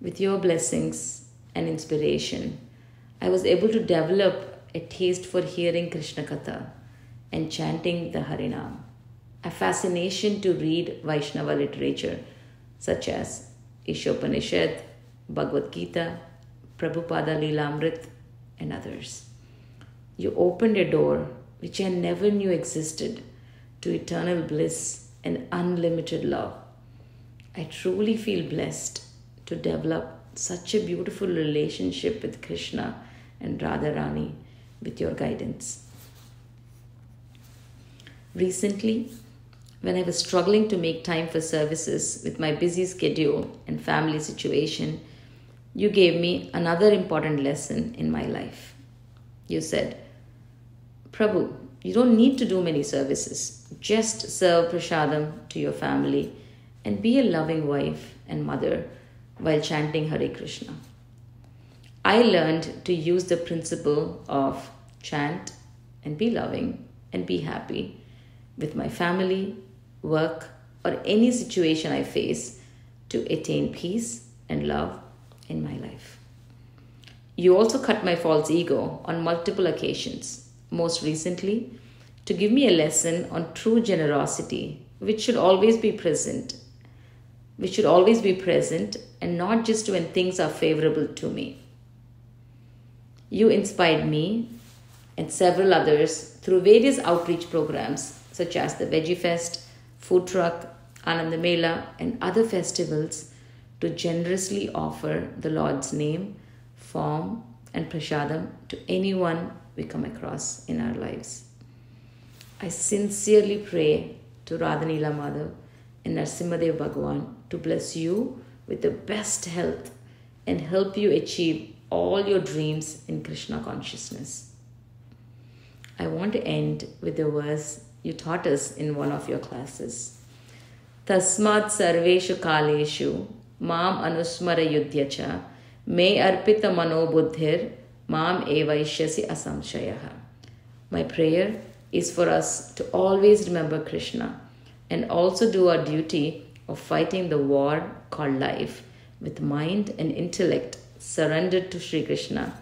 With your blessings, and inspiration, I was able to develop a taste for hearing Krishna Katha and chanting the Harinam, a fascination to read Vaishnava literature such as Ishopanishad, Bhagavad Gita, Prabhupada Leelamrit, and others. You opened a door which I never knew existed to eternal bliss and unlimited love. I truly feel blessed to develop such a beautiful relationship with Krishna and Radharani with your guidance. Recently, when I was struggling to make time for services with my busy schedule and family situation, you gave me another important lesson in my life. You said, Prabhu, you don't need to do many services. Just serve prasadam to your family and be a loving wife and mother while chanting Hare Krishna. I learned to use the principle of chant and be loving and be happy with my family, work, or any situation I face to attain peace and love in my life. You also cut my false ego on multiple occasions, most recently, to give me a lesson on true generosity, which should always be present, which should always be present and not just when things are favorable to me. You inspired me and several others through various outreach programs such as the Veggie Fest, Food Truck, Anand Mela, and other festivals to generously offer the Lord's name, form, and prasadam to anyone we come across in our lives. I sincerely pray to Radhanila Madhav and Narsimhadev Bhagwan to bless you with the best health and help you achieve all your dreams in Krishna consciousness. I want to end with the verse you taught us in one of your classes. Tasmat sarveshu kaleshu mam anusmara yudhyacha me arpita manobuddhir mam evaishyasi asamshayaha. My prayer is for us to always remember Krishna and also do our duty of fighting the war called life with mind and intellect surrendered to Sri Krishna.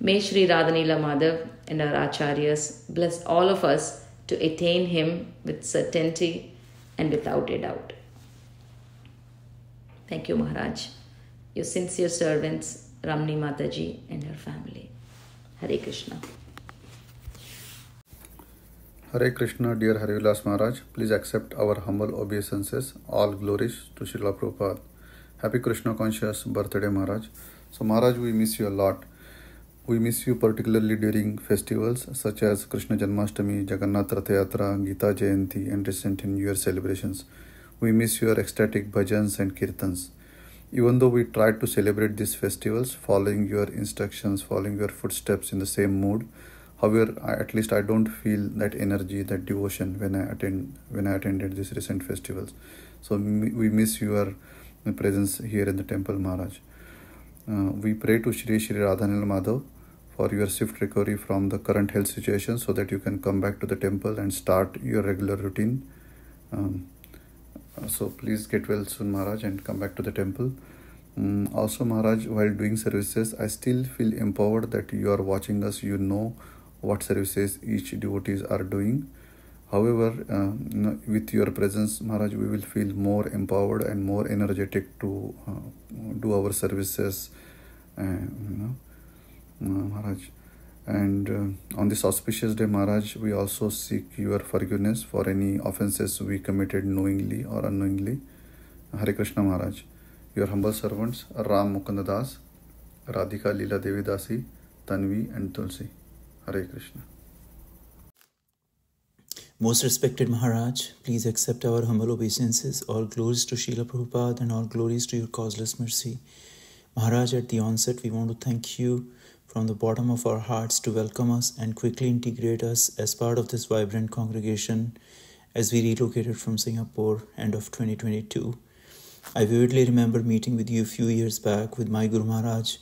May Sri Radhanila Madhav and our acharyas bless all of us to attain him with certainty and without a doubt. Thank you Maharaj your sincere servants Ramani Mata ji and her family Hare Krishna Hare Krishna dear Harivilas Maharaj please accept our humble obeisances all glories to Srila Prabhupada happy Krishna conscious birthday Maharaj so Maharaj we miss you lot we miss you particularly during festivals such as Krishna Janmashtami Jagannath Rathayatra Gita Jayanti and recent in your celebrations We miss your ecstatic bhajans and kirtans. Even though we tried to celebrate these festivals following your instructions, following your footsteps in the same mood, however, at least I don't feel that energy, that devotion when I attend when I attended these recent festivals. So we miss your presence here in the temple, Maharaj. Uh, we pray to Shri Shri Radhanil Madhav for your swift recovery from the current health situation so that you can come back to the temple and start your regular routine. Um, so please get well soon, Maharaj, and come back to the temple. Um, also, Maharaj, while doing services, I still feel empowered that you are watching us. You know what services each devotees are doing. However, uh, with your presence, Maharaj, we will feel more empowered and more energetic to uh, do our services. Uh, you know, Maharaj. And uh, on this auspicious day, Maharaj, we also seek your forgiveness for any offenses we committed knowingly or unknowingly. Hare Krishna Maharaj. Your humble servants, Ram Mukunda Das, Radhika Leela Devi Dasi, Tanvi, and Tulsi. Hare Krishna. Most respected Maharaj, please accept our humble obeisances. All glories to Srila Prabhupada and all glories to your causeless mercy. Maharaj, at the onset, we want to thank you from the bottom of our hearts to welcome us and quickly integrate us as part of this vibrant congregation as we relocated from Singapore end of 2022. I vividly remember meeting with you a few years back with my Guru Maharaj,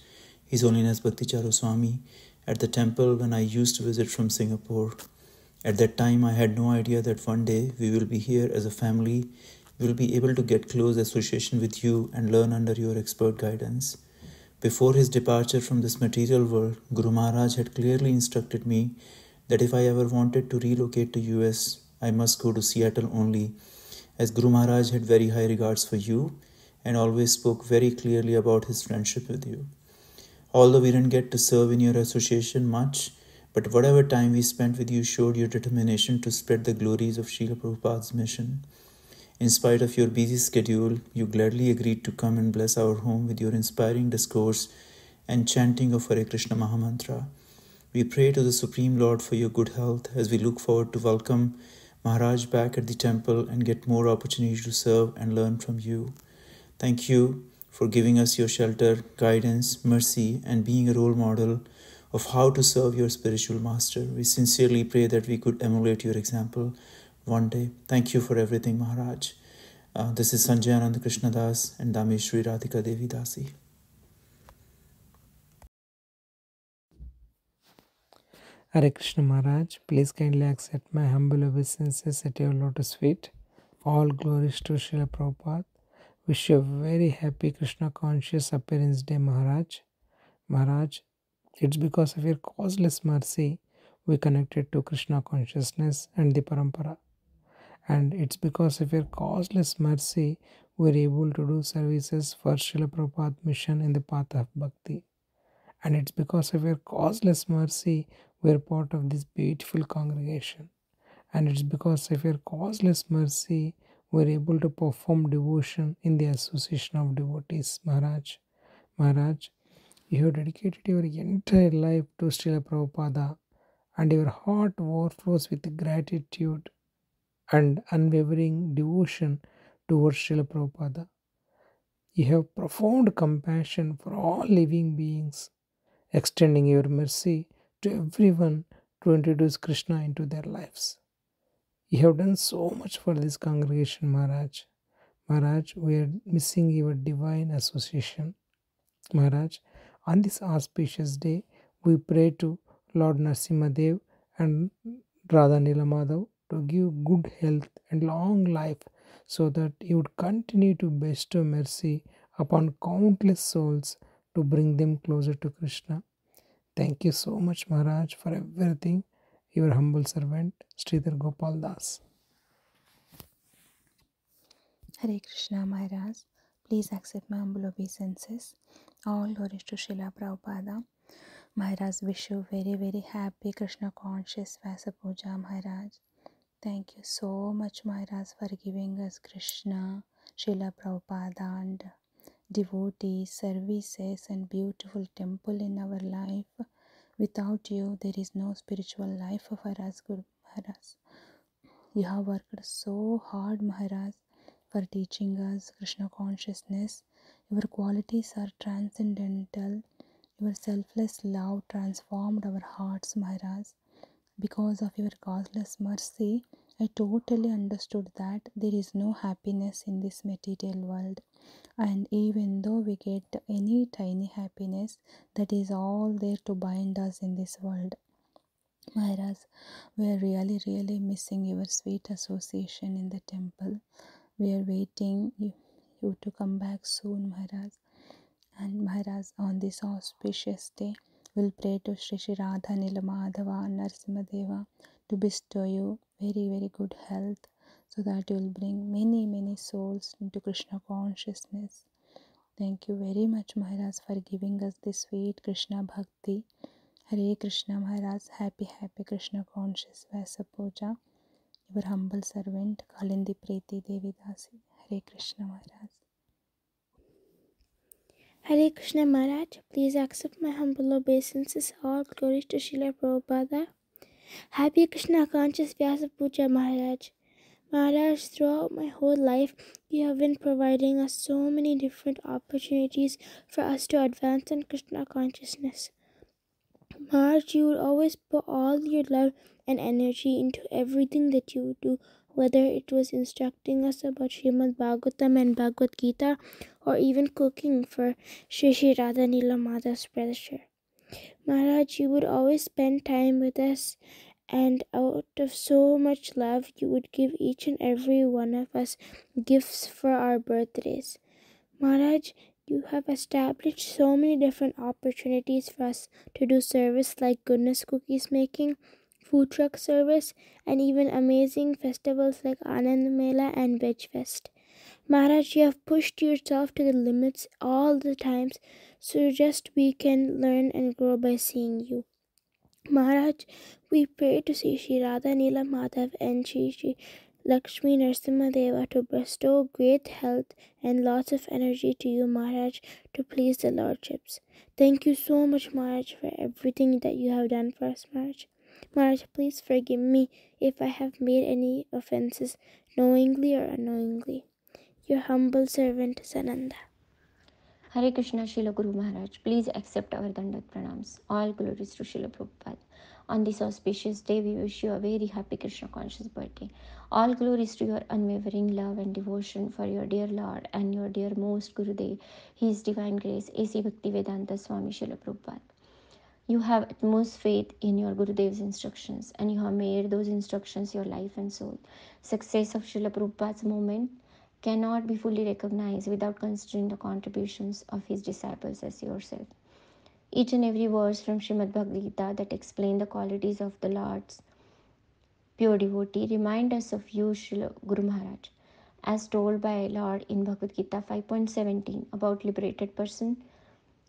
His Holiness Bhakti Charu Swami, at the temple when I used to visit from Singapore. At that time, I had no idea that one day we will be here as a family, we will be able to get close association with you and learn under your expert guidance. Before his departure from this material world, Guru Maharaj had clearly instructed me that if I ever wanted to relocate to US, I must go to Seattle only, as Guru Maharaj had very high regards for you and always spoke very clearly about his friendship with you. Although we didn't get to serve in your association much, but whatever time we spent with you showed your determination to spread the glories of Srila Prabhupada's mission. In spite of your busy schedule, you gladly agreed to come and bless our home with your inspiring discourse and chanting of Hare Krishna Mahamantra. We pray to the Supreme Lord for your good health as we look forward to welcome Maharaj back at the temple and get more opportunities to serve and learn from you. Thank you for giving us your shelter, guidance, mercy, and being a role model of how to serve your spiritual master. We sincerely pray that we could emulate your example one day. Thank you for everything, Maharaj. Uh, this is Sanjay Anand Krishna Das and Dameshri Radhika Devi Dasi. Hare Krishna Maharaj, please kindly accept my humble obeisances at your lotus feet. All glories to Srila Prabhupada. Wish you a very happy Krishna conscious appearance day, Maharaj. Maharaj, it's because of your causeless mercy we connected to Krishna consciousness and the Parampara. And it's because of your causeless mercy we're able to do services for Srila Prabhupada mission in the path of bhakti. And it's because of your causeless mercy we're part of this beautiful congregation. And it's because of your causeless mercy we're able to perform devotion in the association of devotees, Maharaj. Maharaj, you have dedicated your entire life to Srila Prabhupada, and your heart overflows with gratitude and unwavering devotion towards Srila Prabhupada. You have profound compassion for all living beings, extending your mercy to everyone to introduce Krishna into their lives. You have done so much for this congregation, Maharaj. Maharaj, we are missing your divine association. Maharaj, on this auspicious day, we pray to Lord Narsimadev and Radha Nilamadhav to give good health and long life so that he would continue to bestow mercy upon countless souls to bring them closer to Krishna. Thank you so much, Maharaj, for everything. Your humble servant, Sridhar Gopal Das. Hare Krishna Maharaj, please accept my humble obeisances. All glories to Srila Prabhupada. Maharaj, wish you very, very happy Krishna conscious Vyasa Puja, Maharaj. Thank you so much, Maharaj, for giving us Krishna, Srila Prabhupada, and devotees, services, and beautiful temple in our life. Without you, there is no spiritual life for us, Guru Maharaj. You have worked so hard, Maharaj, for teaching us Krishna consciousness. Your qualities are transcendental. Your selfless love transformed our hearts, Maharaj. Because of your causeless mercy, I totally understood that there is no happiness in this material world. And even though we get any tiny happiness, that is all there to bind us in this world. Maharaj, we are really, really missing your sweet association in the temple. We are waiting you, you to come back soon, Maharaj. And Maharaj, on this auspicious day, we'll pray to Sri Sri Radha Nilamadhava Narsimadeva to bestow you very, very good health so that you will bring many, many souls into Krishna consciousness. Thank you very much, Maharaj, for giving us this sweet Krishna Bhakti. Hare Krishna Maharaj, happy, happy Krishna conscious Vyasa Puja. Your humble servant, Kalindi Preeti Devi Dasi. Hare Krishna Maharaj. Hare Krishna Maharaj, please accept my humble obeisances. All glories to Srila Prabhupada. Happy Krishna conscious Vyasa Puja Maharaj. Maharaj, throughout my whole life, you have been providing us so many different opportunities for us to advance in Krishna consciousness. Maharaj, you would always put all your love and energy into everything that you do, whether it was instructing us about Srimad Bhagavatam and Bhagavad Gita, or even cooking for Sri Sri Radha Nilamada's pleasure. Maharaj, you would always spend time with us, and out of so much love, you would give each and every one of us gifts for our birthdays. Maharaj, you have established so many different opportunities for us to do service like goodness cookies making, food truck service, and even amazing festivals like Anand Mela and Veg Fest. Maharaj, you have pushed yourself to the limits all the times, so just we can learn and grow by seeing you. Maharaj, we pray to see Shri Radha Nila Madhav and Shri Shri Lakshmi Narasimha Deva to bestow great health and lots of energy to you, Maharaj, to please the Lordships. Thank you so much, Maharaj, for everything that you have done for us, Maharaj. Maharaj, please forgive me if I have made any offenses knowingly or unknowingly. Your humble servant, Sananda. Hare Krishna, Srila Guru Maharaj. Please accept our Dandat Pranams. All glories to Srila Prabhupada. On this auspicious day, we wish you a very happy Krishna conscious birthday. All glories to your unwavering love and devotion for your dear Lord and your dear most Gurudev, His Divine Grace, A.C. Bhaktivedanta Swami Srila Prabhupada. You have utmost faith in your Gurudev's instructions and you have made those instructions your life and soul. Success of Srila Prabhupada's movement cannot be fully recognized without considering the contributions of his disciples as yourself. Each and every verse from Srimad Bhagavad Gita that explain the qualities of the Lord's pure devotee remind us of you, Srila Guru Maharaj, as told by Lord in Bhagavad Gita 5.17 about liberated person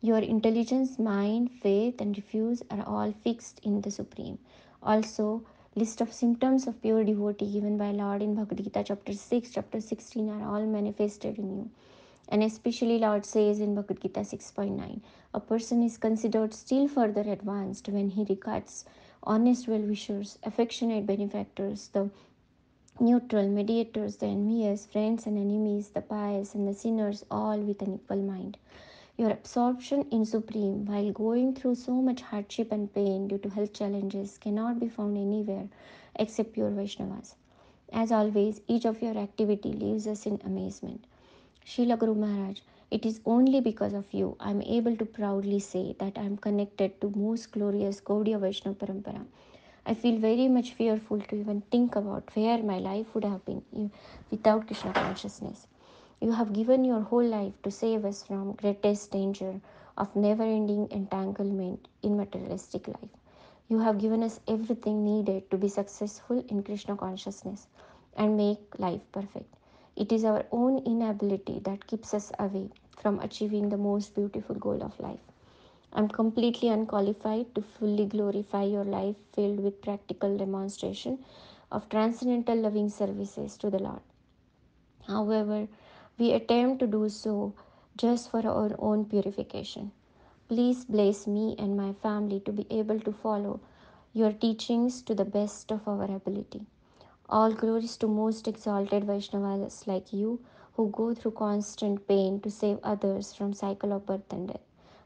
your intelligence, mind, faith, and refuse are all fixed in the Supreme. Also, list of symptoms of pure devotee given by Lord in Bhagavad Gita chapter 6, chapter 16 are all manifested in you. And especially Lord says in Bhagavad Gita 6.9, a person is considered still further advanced when he regards honest well-wishers, affectionate benefactors, the neutral mediators, the envious, friends and enemies, the pious and the sinners, all with an equal mind. Your absorption in Supreme while going through so much hardship and pain due to health challenges cannot be found anywhere except pure Vaishnavas. As always, each of your activity leaves us in amazement. Srila Guru Maharaj, it is only because of you I am able to proudly say that I am connected to most glorious Gaudiya Vaishnava Parampara. I feel very much fearful to even think about where my life would have been without Krishna consciousness. You have given your whole life to save us from greatest danger of never-ending entanglement in materialistic life. You have given us everything needed to be successful in Krishna consciousness and make life perfect. It is our own inability that keeps us away from achieving the most beautiful goal of life. I'm completely unqualified to fully glorify your life filled with practical demonstration of transcendental loving services to the Lord. However, we attempt to do so just for our own purification. Please bless me and my family to be able to follow your teachings to the best of our ability. All glories to most exalted Vaishnavas like you who go through constant pain to save others from cycle of birth and death.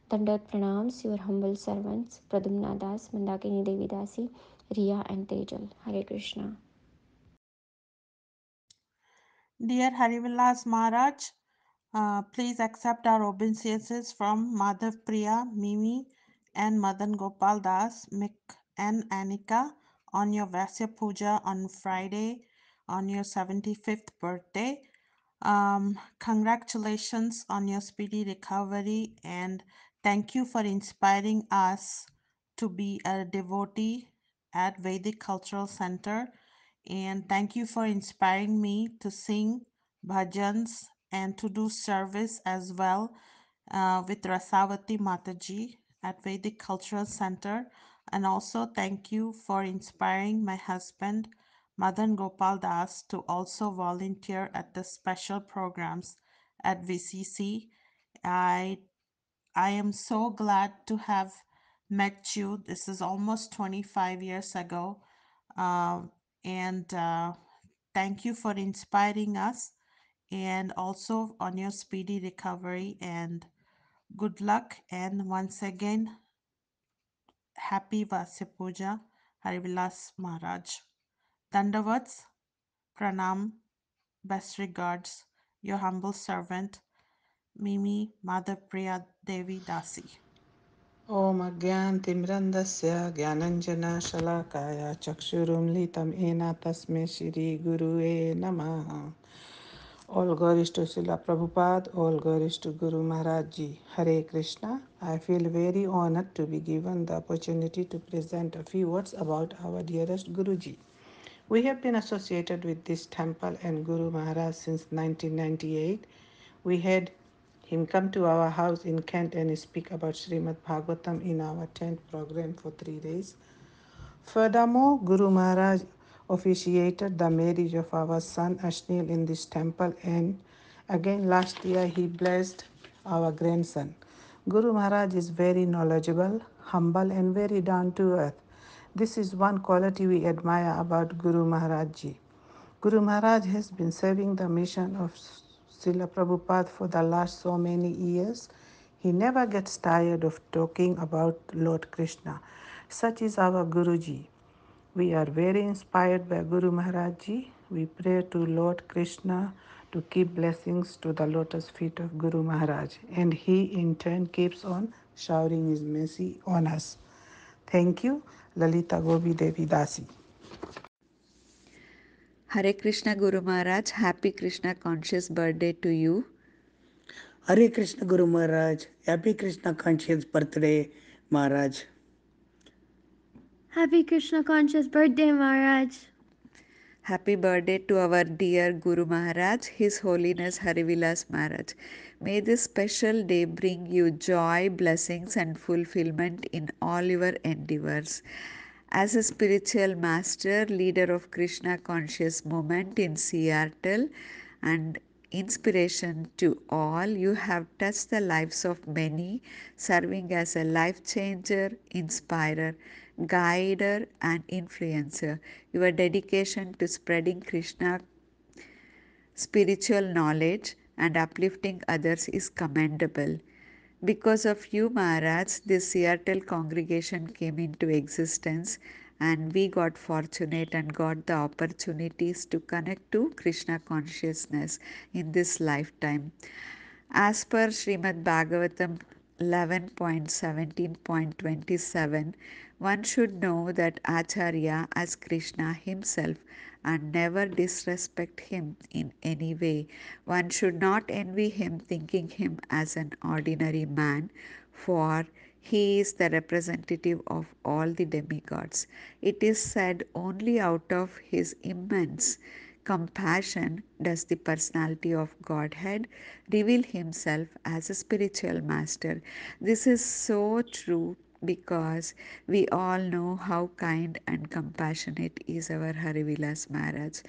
Dandat pranams your humble servants Pradyumna Das, Mandakini Devi Dasi, Riya and Tejal. Hare Krishna. Dear Harivilas Maharaj, uh, please accept our obeisances from Madhav Priya, Mimi, and Madan Gopal Das, Mick, and Anika on your Vasya Puja on Friday on your 75th birthday. Um, congratulations on your speedy recovery and thank you for inspiring us to be a devotee at Vedic Cultural Center and thank you for inspiring me to sing bhajans and to do service as well uh, with Rasavati Mataji at Vedic Cultural Center. And also thank you for inspiring my husband Madan Gopal Das to also volunteer at the special programs at VCC. I I am so glad to have met you. This is almost 25 years ago. Uh, and uh, thank you for inspiring us and also on your speedy recovery and good luck. And once again, happy Vasya Harivilas Maharaj. Dandavats, Pranam, best regards, your humble servant, Mimi Mother Priya Devi Dasi. ॐ अज्ञानतिमिरन्दस्य ज्ञानञ्जनशलाकाय चक्षुरुन्मिलितं येन तस्मै श्रीगुरुवे नमः All glories to Srila Prabhupada, all glories to Guru Maharaj Ji. Hare Krishna. I feel very honored to be given the opportunity to present a few words about our dearest Guruji. We have been associated with this temple and Guru Maharaj since 1998. We had him come to our house in Kent and speak about Srimad Bhagavatam in our tent program for three days. Furthermore, Guru Maharaj officiated the marriage of our son Ashnil in this temple and again last year he blessed our grandson. Guru Maharaj is very knowledgeable, humble and very down to earth. This is one quality we admire about Guru Maharaj ji. Guru Maharaj has been serving the mission of Srila Prabhupada for the last so many years. He never gets tired of talking about Lord Krishna. Such is our Guruji. We are very inspired by Guru Maharaj. We pray to Lord Krishna to keep blessings to the lotus feet of Guru Maharaj, and he in turn keeps on showering his mercy on us. Thank you, Lalita Gopi Devi Dasi. Hare Krishna Guru Maharaj, happy Krishna conscious birthday to you. Hare Krishna Guru Maharaj, happy Krishna conscious birthday, Maharaj. Happy Krishna conscious birthday, Maharaj. Happy birthday to our dear Guru Maharaj, His Holiness Harivilas Maharaj. May this special day bring you joy, blessings, and fulfillment in all your endeavors. As a spiritual master, leader of Krishna conscious movement in Seattle, and inspiration to all, you have touched the lives of many, serving as a life changer, inspirer, guider, and influencer. Your dedication to spreading Krishna spiritual knowledge and uplifting others is commendable. Because of you, Maharaj, this Seattle congregation came into existence, and we got fortunate and got the opportunities to connect to Krishna consciousness in this lifetime. As per Srimad Bhagavatam 11.17.27, one should know that Acharya as Krishna himself and never disrespect him in any way. One should not envy him, thinking him as an ordinary man, for he is the representative of all the demigods. It is said only out of his immense compassion does the personality of Godhead reveal himself as a spiritual master. This is so true because we all know how kind and compassionate is our Harivilas Maharaj.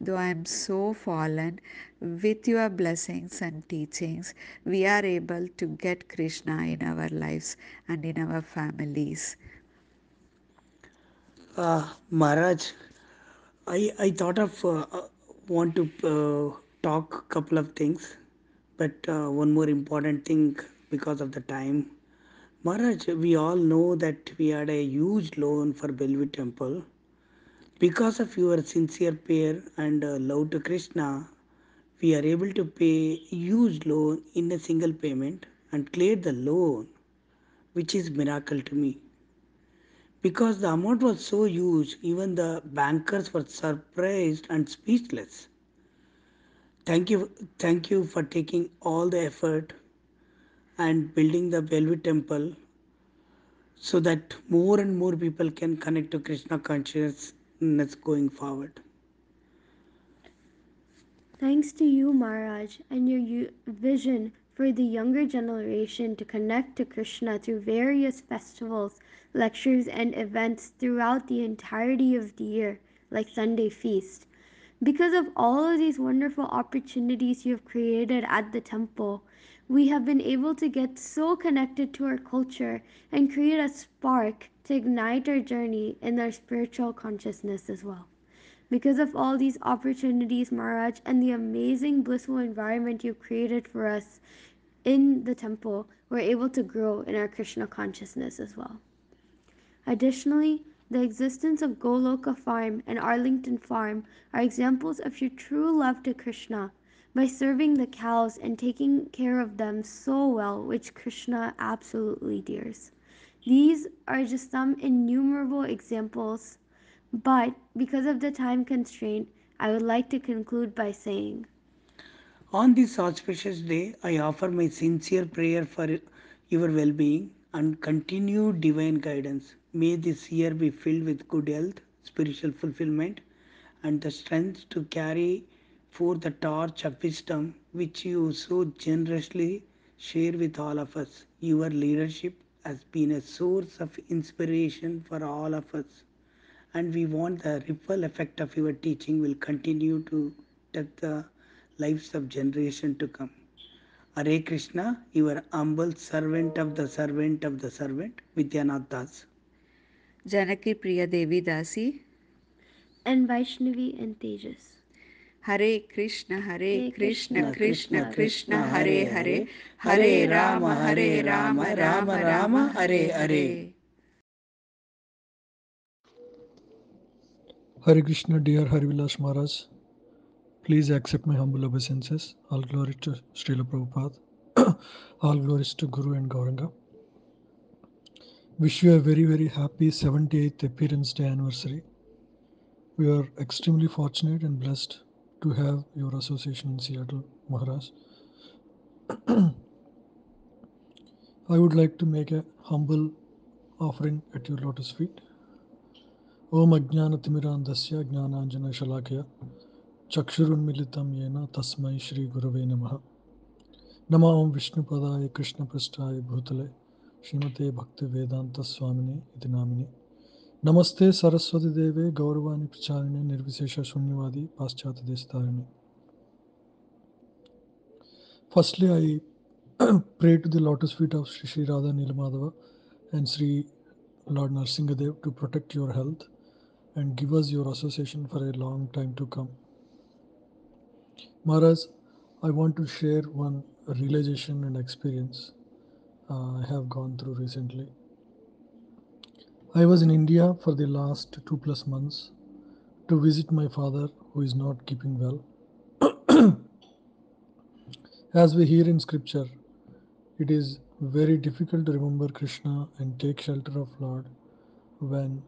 Though I am so fallen, with your blessings and teachings, we are able to get Krishna in our lives and in our families. Uh, Maharaj, I, I thought of uh, want to uh, talk couple of things, but uh, one more important thing because of the time. Maharaj, we all know that we had a huge loan for Bellevue Temple. Because of your sincere prayer and uh, love to Krishna, we are able to pay huge loan in a single payment and clear the loan, which is miracle to me. Because the amount was so huge, even the bankers were surprised and speechless. Thank you, thank you for taking all the effort and building the Bellevue temple so that more and more people can connect to Krishna consciousness going forward. Thanks to you, Maharaj, and your vision for the younger generation to connect to Krishna through various festivals, lectures, and events throughout the entirety of the year, like Sunday Feast. Because of all of these wonderful opportunities you have created at the temple, we have been able to get so connected to our culture and create a spark to ignite our journey in our spiritual consciousness as well. Because of all these opportunities, Maharaj, and the amazing blissful environment you've created for us in the temple, we're able to grow in our Krishna consciousness as well. Additionally, the existence of Goloka Farm and Arlington Farm are examples of your true love to Krishna by serving the cows and taking care of them so well, which Krishna absolutely dears. These are just some innumerable examples, but because of the time constraint, I would like to conclude by saying, On this auspicious day, I offer my sincere prayer for your well being and continued divine guidance. May this year be filled with good health, spiritual fulfillment, and the strength to carry forth the torch of wisdom which you so generously share with all of us. Your leadership has been a source of inspiration for all of us, and we want the ripple effect of your teaching will continue to touch the lives of generation to come. Hare Krishna, your humble servant of the servant of the servant, Vidyanath Das. Janaki Priya Devi Dasi. And Vaishnavi and Tejas. Hare Krishna, Hare Hare Krishna, Krishna, Krishna Krishna, Hare Hare, Hare Rama, Hare Rama, Rama Rama, Hare Hare. Hare Krishna, dear Harivilas Maharaj, please accept my humble obeisances. All glory to Srila Prabhupada. All glories to Guru and Gauranga. Wish you a very, very happy 78th appearance day anniversary. We are extremely fortunate and blessed to have your association in Seattle, Maharashtra. I would like to make a humble offering at your lotus feet. Om Ajnana Timiran Dasya Jnana Anjana Shalakya Chakshurun Militam Yena Gurave Namaha Nama Om Vishnu Padaya Krishna Prasthaya Bhutale Srimate Bhakti Vedanta Swamini Itinamini ನಮಸ್ತೆ ಸರಸ್ವತಿ ದೇವೆ ಗೌರವಾನಿ ಪ್ರಚಾರಣೆ ನಿರ್ವಿಶೇಷ ಶೂನ್ಯವಾದಿ ಪಾಶ್ಚಾತ್ಯ ದೇಶಧಾರಣೆ firstly I pray to the lotus feet of Shri Shri Radha Nilamadhava and Shri Lord Narasingadev to protect your health and give us your association for a long time to come Maharaj, I want to share one realization and experience uh, I have gone through recently. I was in India for the last two plus months to visit my father who is not keeping well. As we hear in scripture, it is very difficult to remember Krishna and take shelter of Lord when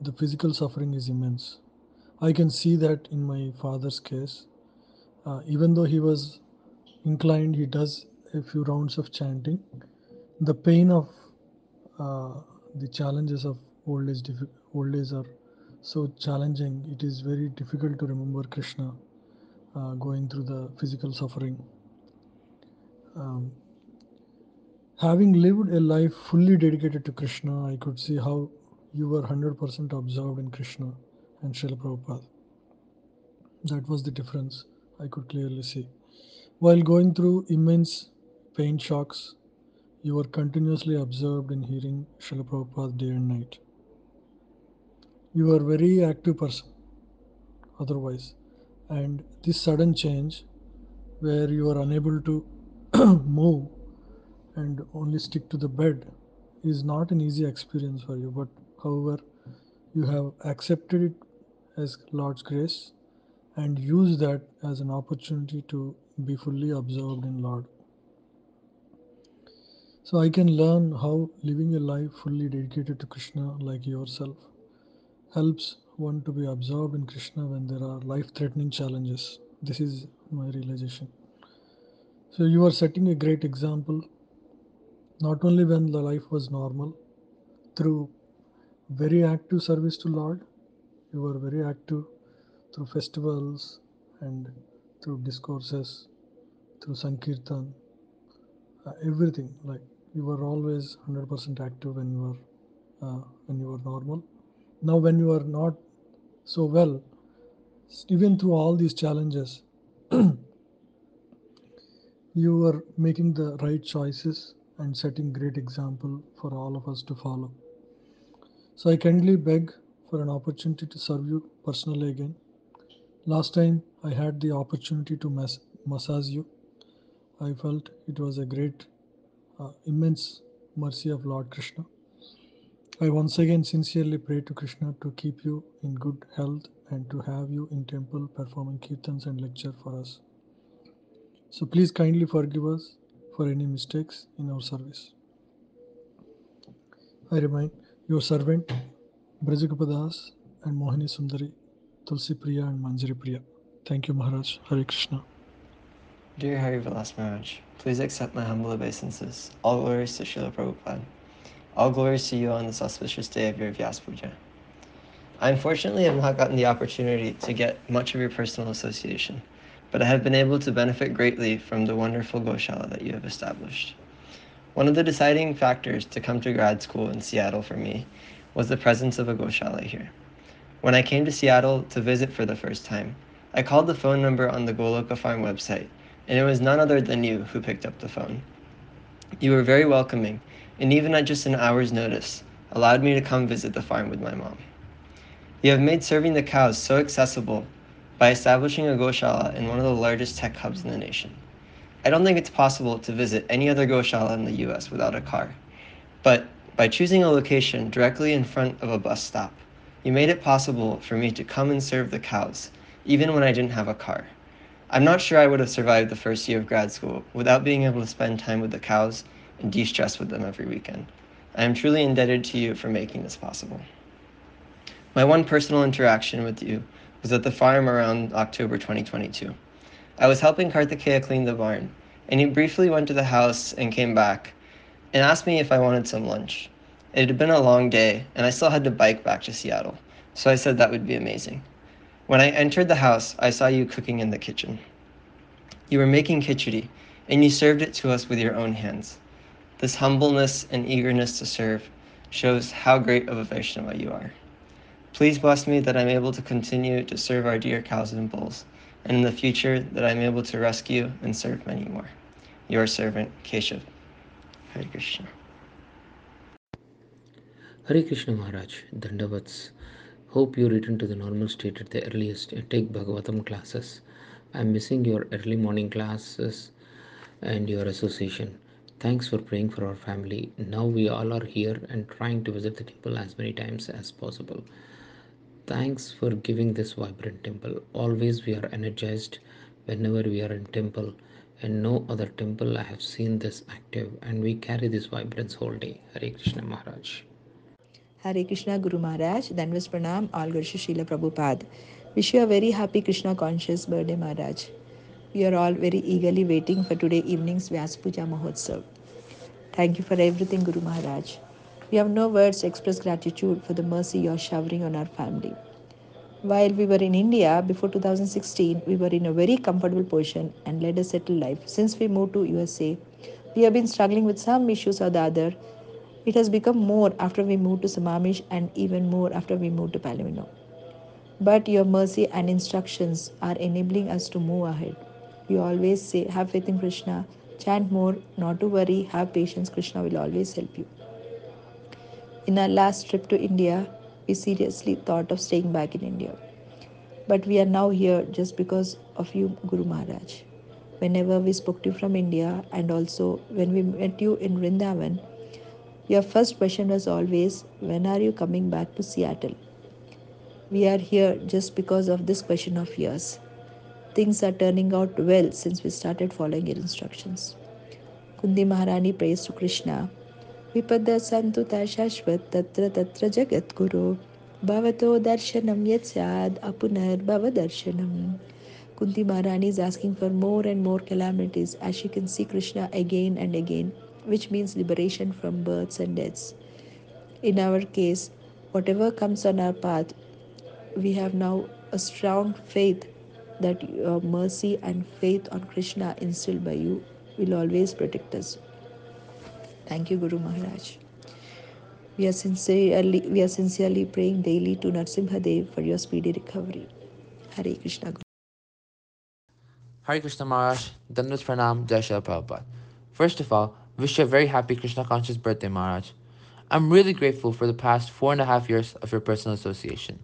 the physical suffering is immense. I can see that in my father's case. Uh, even though he was inclined, he does a few rounds of chanting. The pain of uh, the challenges of old age, old age are so challenging. It is very difficult to remember Krishna uh, going through the physical suffering. Um, having lived a life fully dedicated to Krishna, I could see how you were 100% absorbed in Krishna and Srila Prabhupada. That was the difference I could clearly see. While going through immense pain shocks, you were continuously absorbed in hearing Srila Prabhupada day and night. You are a very active person otherwise. And this sudden change, where you are unable to move and only stick to the bed, is not an easy experience for you. But however, you have accepted it as Lord's grace and use that as an opportunity to be fully absorbed in Lord. So I can learn how living a life fully dedicated to Krishna like yourself helps one to be absorbed in Krishna when there are life threatening challenges. This is my realization. So you are setting a great example not only when the life was normal through very active service to Lord, you were very active through festivals and through discourses, through Sankirtan, uh, everything. Like you were always 100% active when you were uh, when you were normal. Now, when you are not so well, even through all these challenges, you are making the right choices and setting great example for all of us to follow. So I kindly beg for an opportunity to serve you personally again. Last time I had the opportunity to mas- massage you. I felt it was a great, uh, immense mercy of Lord Krishna. I once again sincerely pray to Krishna to keep you in good health and to have you in temple performing kirtans and lecture for us. So please kindly forgive us for any mistakes in our service. I remind your servant Brajagopadas and Mohini Sundari, Tulsi Priya and Manjari Priya. Thank you, Maharaj. Hare Krishna. Dear Hari Vilas Maharaj, please accept my humble obeisances. All glories to Srila Prabhupada. All glories to you on this auspicious day of your Vyas Puja. I unfortunately have not gotten the opportunity to get much of your personal association, but I have been able to benefit greatly from the wonderful Goshala that you have established. One of the deciding factors to come to grad school in Seattle for me was the presence of a Goshala here. When I came to Seattle to visit for the first time, I called the phone number on the Goloka Farm website, and it was none other than you who picked up the phone. You were very welcoming, and even at just an hour's notice, allowed me to come visit the farm with my mom. You have made serving the cows so accessible by establishing a Goshala in one of the largest tech hubs in the nation. I don't think it's possible to visit any other Goshala in the US without a car, but by choosing a location directly in front of a bus stop, you made it possible for me to come and serve the cows, even when I didn't have a car. I'm not sure I would have survived the first year of grad school without being able to spend time with the cows and de stress with them every weekend. I am truly indebted to you for making this possible. My one personal interaction with you was at the farm around October 2022. I was helping Karthikeya clean the barn, and he briefly went to the house and came back and asked me if I wanted some lunch. It had been a long day, and I still had to bike back to Seattle, so I said that would be amazing. When I entered the house, I saw you cooking in the kitchen. You were making khichdi, and you served it to us with your own hands. This humbleness and eagerness to serve shows how great of a Vaishnava you are. Please bless me that I'm able to continue to serve our dear cows and bulls, and in the future that I'm able to rescue and serve many more. Your servant, Keshav. Hare Krishna. Hare Krishna Maharaj, Dandavats. Hope you return to the normal state at the earliest and take Bhagavatam classes. I'm missing your early morning classes and your association. Thanks for praying for our family. Now we all are here and trying to visit the temple as many times as possible. Thanks for giving this vibrant temple. Always we are energized whenever we are in temple and no other temple I have seen this active and we carry this vibrance whole day. Hare Krishna Maharaj. Hare Krishna Guru Maharaj, Danvas Pranam, all Garsha Srila Prabhupada. Wish you a very happy Krishna conscious birthday Maharaj. We are all very eagerly waiting for today evening's Vyas Puja Mahotsav. Thank you for everything Guru Maharaj. We have no words to express gratitude for the mercy you are showering on our family. While we were in India before 2016, we were in a very comfortable position and led a settled life. Since we moved to USA, we have been struggling with some issues or the other. It has become more after we moved to Sammamish and even more after we moved to Palomino. But your mercy and instructions are enabling us to move ahead. We always say, have faith in Krishna, chant more, not to worry, have patience, Krishna will always help you. In our last trip to India, we seriously thought of staying back in India. But we are now here just because of you, Guru Maharaj. Whenever we spoke to you from India and also when we met you in Vrindavan, your first question was always, When are you coming back to Seattle? We are here just because of this question of yours. Things are turning out well since we started following your instructions. Kunti Maharani prays to Krishna. Vipada santuta shashvat tatra tatra jagat guru. Bhavato darshanam yat sad apunar bhava darshanam. Kunti Maharani is asking for more and more calamities as she can see Krishna again and again, which means liberation from births and deaths. In our case, whatever comes on our path, we have now a strong faith that your mercy and faith on Krishna instilled by you will always protect us. Thank you, Guru Maharaj. We are sincerely, we are sincerely praying daily to Narsimha Dev for your speedy recovery. Hare Krishna. Hare Krishna Maharaj, Dandas Pranam, Jai Prabhupada. First of all, wish you a very happy Krishna conscious birthday, Maharaj. I'm really grateful for the past four and a half years of your personal association.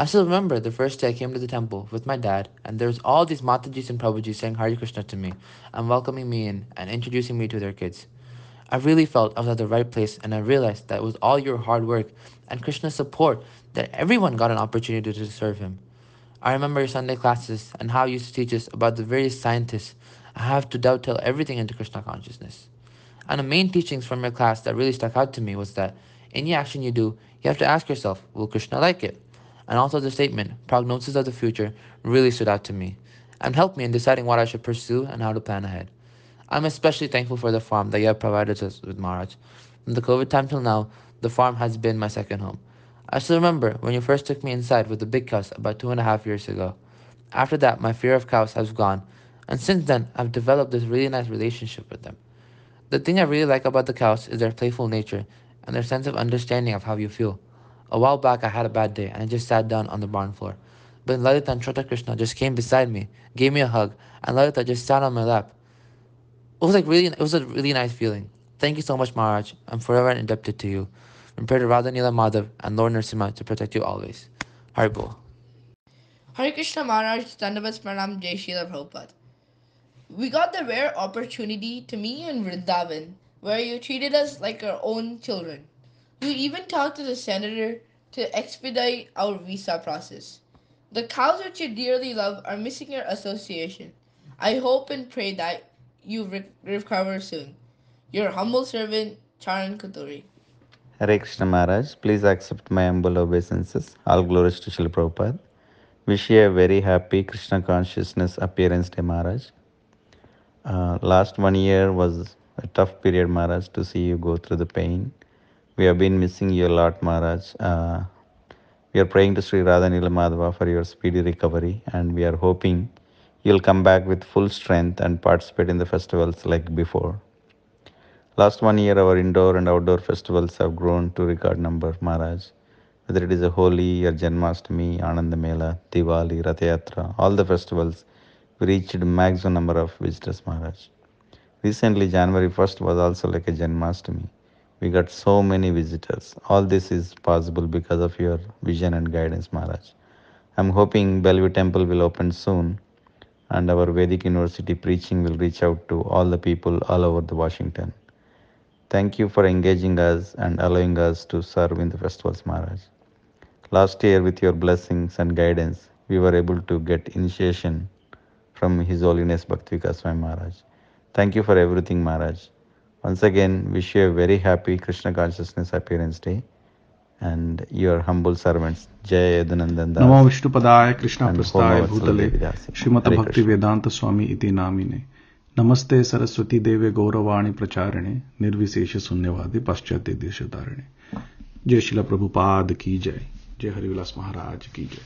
I still remember the first day I came to the temple with my dad, and there was all these Matajis and Prabhujis saying Hare Krishna to me and welcoming me in and introducing me to their kids. I really felt I was at the right place and I realized that it was all your hard work and Krishna's support that everyone got an opportunity to serve him. I remember your Sunday classes and how you used to teach us about the various scientists I have to dovetail everything into Krishna consciousness. And the main teachings from your class that really stuck out to me was that any action you do, you have to ask yourself, will Krishna like it? And also the statement, prognosis of the future, really stood out to me and helped me in deciding what I should pursue and how to plan ahead. I'm especially thankful for the farm that you have provided us with, Maharaj. From the COVID time till now, the farm has been my second home. I still remember when you first took me inside with the big cows about two and a half years ago. After that, my fear of cows has gone, and since then, I've developed this really nice relationship with them. The thing I really like about the cows is their playful nature and their sense of understanding of how you feel. A while back, I had a bad day and I just sat down on the barn floor. But Lalita and Chota Krishna just came beside me, gave me a hug, and Lalita just sat on my lap. It was like really, it was a really nice feeling. Thank you so much, Maharaj. I'm forever indebted to you. And pray to Radha Nilamadhav and Lord Narasimha to protect you always. Haribol. Hare Krishna Maharaj, Dandavats Pranam Jai Srila Prabhupada. We got the rare opportunity to meet you in Vrindavan, where you treated us like our own children. You even talked to the senator to expedite our visa process. The cows which you dearly love are missing your association. I hope and pray that you re- recover soon. Your humble servant, Charan Kuturi. Hare Krishna Maharaj, please accept my humble obeisances. All glories to Srila Prabhupada. Wish you a very happy Krishna consciousness appearance day, Maharaj. Uh, last one year was a tough period, Maharaj, to see you go through the pain. We have been missing you a lot, Maharaj. Uh, we are praying to Sri Radha Madhava for your speedy recovery, and we are hoping you'll come back with full strength and participate in the festivals like before. Last one year, our indoor and outdoor festivals have grown to record number, Maharaj. Whether it is a Holi or Janmashtami, Anand Mela, Diwali, Rath Yatra, all the festivals, we reached maximum number of visitors, Maharaj. Recently, January 1st was also like a Janmashtami. We got so many visitors. All this is possible because of your vision and guidance, Maharaj. I'm hoping Bellevue Temple will open soon and our Vedic University preaching will reach out to all the people all over the Washington. Thank you for engaging us and allowing us to serve in the festivals, Maharaj. Last year, with your blessings and guidance, we were able to get initiation from His Holiness Bhaktivika Swami Maharaj. Thank you for everything, Maharaj. Once again, wish you a very happy Krishna Consciousness Appearance Day and your humble servants. Jay Yadanandan Namo Vishnu Padaya Krishna Prastaya Bhutale. Srimata Bhakti Vedanta Swami iti namine. Namaste Saraswati Deve Gauravani Pracharane. Nirvishesha Sunyavadi Paschate Deshatarane Jai Shila Prabhupada Ki Jai. Jai Harivilas Maharaj Ki Jai.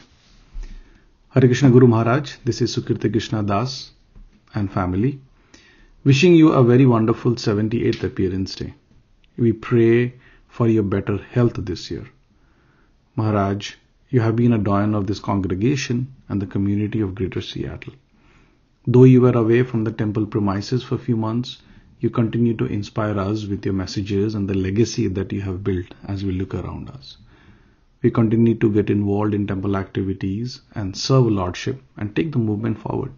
Hari Krishna Guru Maharaj, this is Sukirti Krishna Das and family. Wishing you a very wonderful 78th appearance day. We pray for your better health this year. Maharaj, you have been a doyen of this congregation and the community of Greater Seattle. Though you were away from the temple premises for a few months, you continue to inspire us with your messages and the legacy that you have built as we look around us. We continue to get involved in temple activities and serve Lordship and take the movement forward.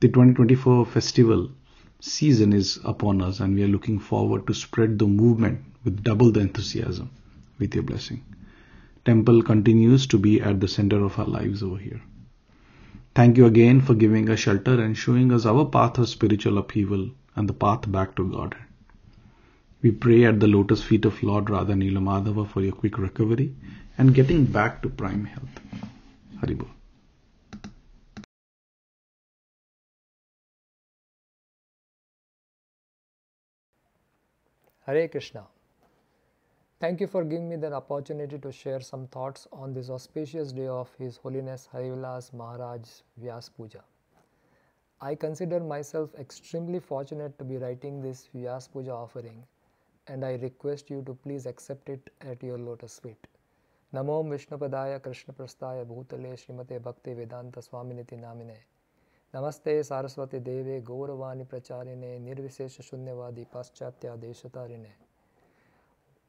The 2024 festival season is upon us and we are looking forward to spread the movement with double the enthusiasm with your blessing. Temple continues to be at the center of our lives over here. Thank you again for giving us shelter and showing us our path of spiritual upheaval and the path back to Godhead. We pray at the lotus feet of Lord Radha Madhava for your quick recovery and getting back to prime health. Haribol. Hare Krishna. Thank you for giving me the opportunity to share some thoughts on this auspicious day of His Holiness Harivilas Maharaj's Vyas Puja. I consider myself extremely fortunate to be writing this Vyas Puja offering and I request you to please accept it at your lotus feet. Namo Vishnupadaya Krishna Prastaya Bhutale Srimate Bhakti Vedanta Swaminiti Namine नमस्ते सारस्वती देवे, गौरवाणी प्रचारिणे, निर्विशेष शून्यवादी, पाश्चात्य देशतारिणे।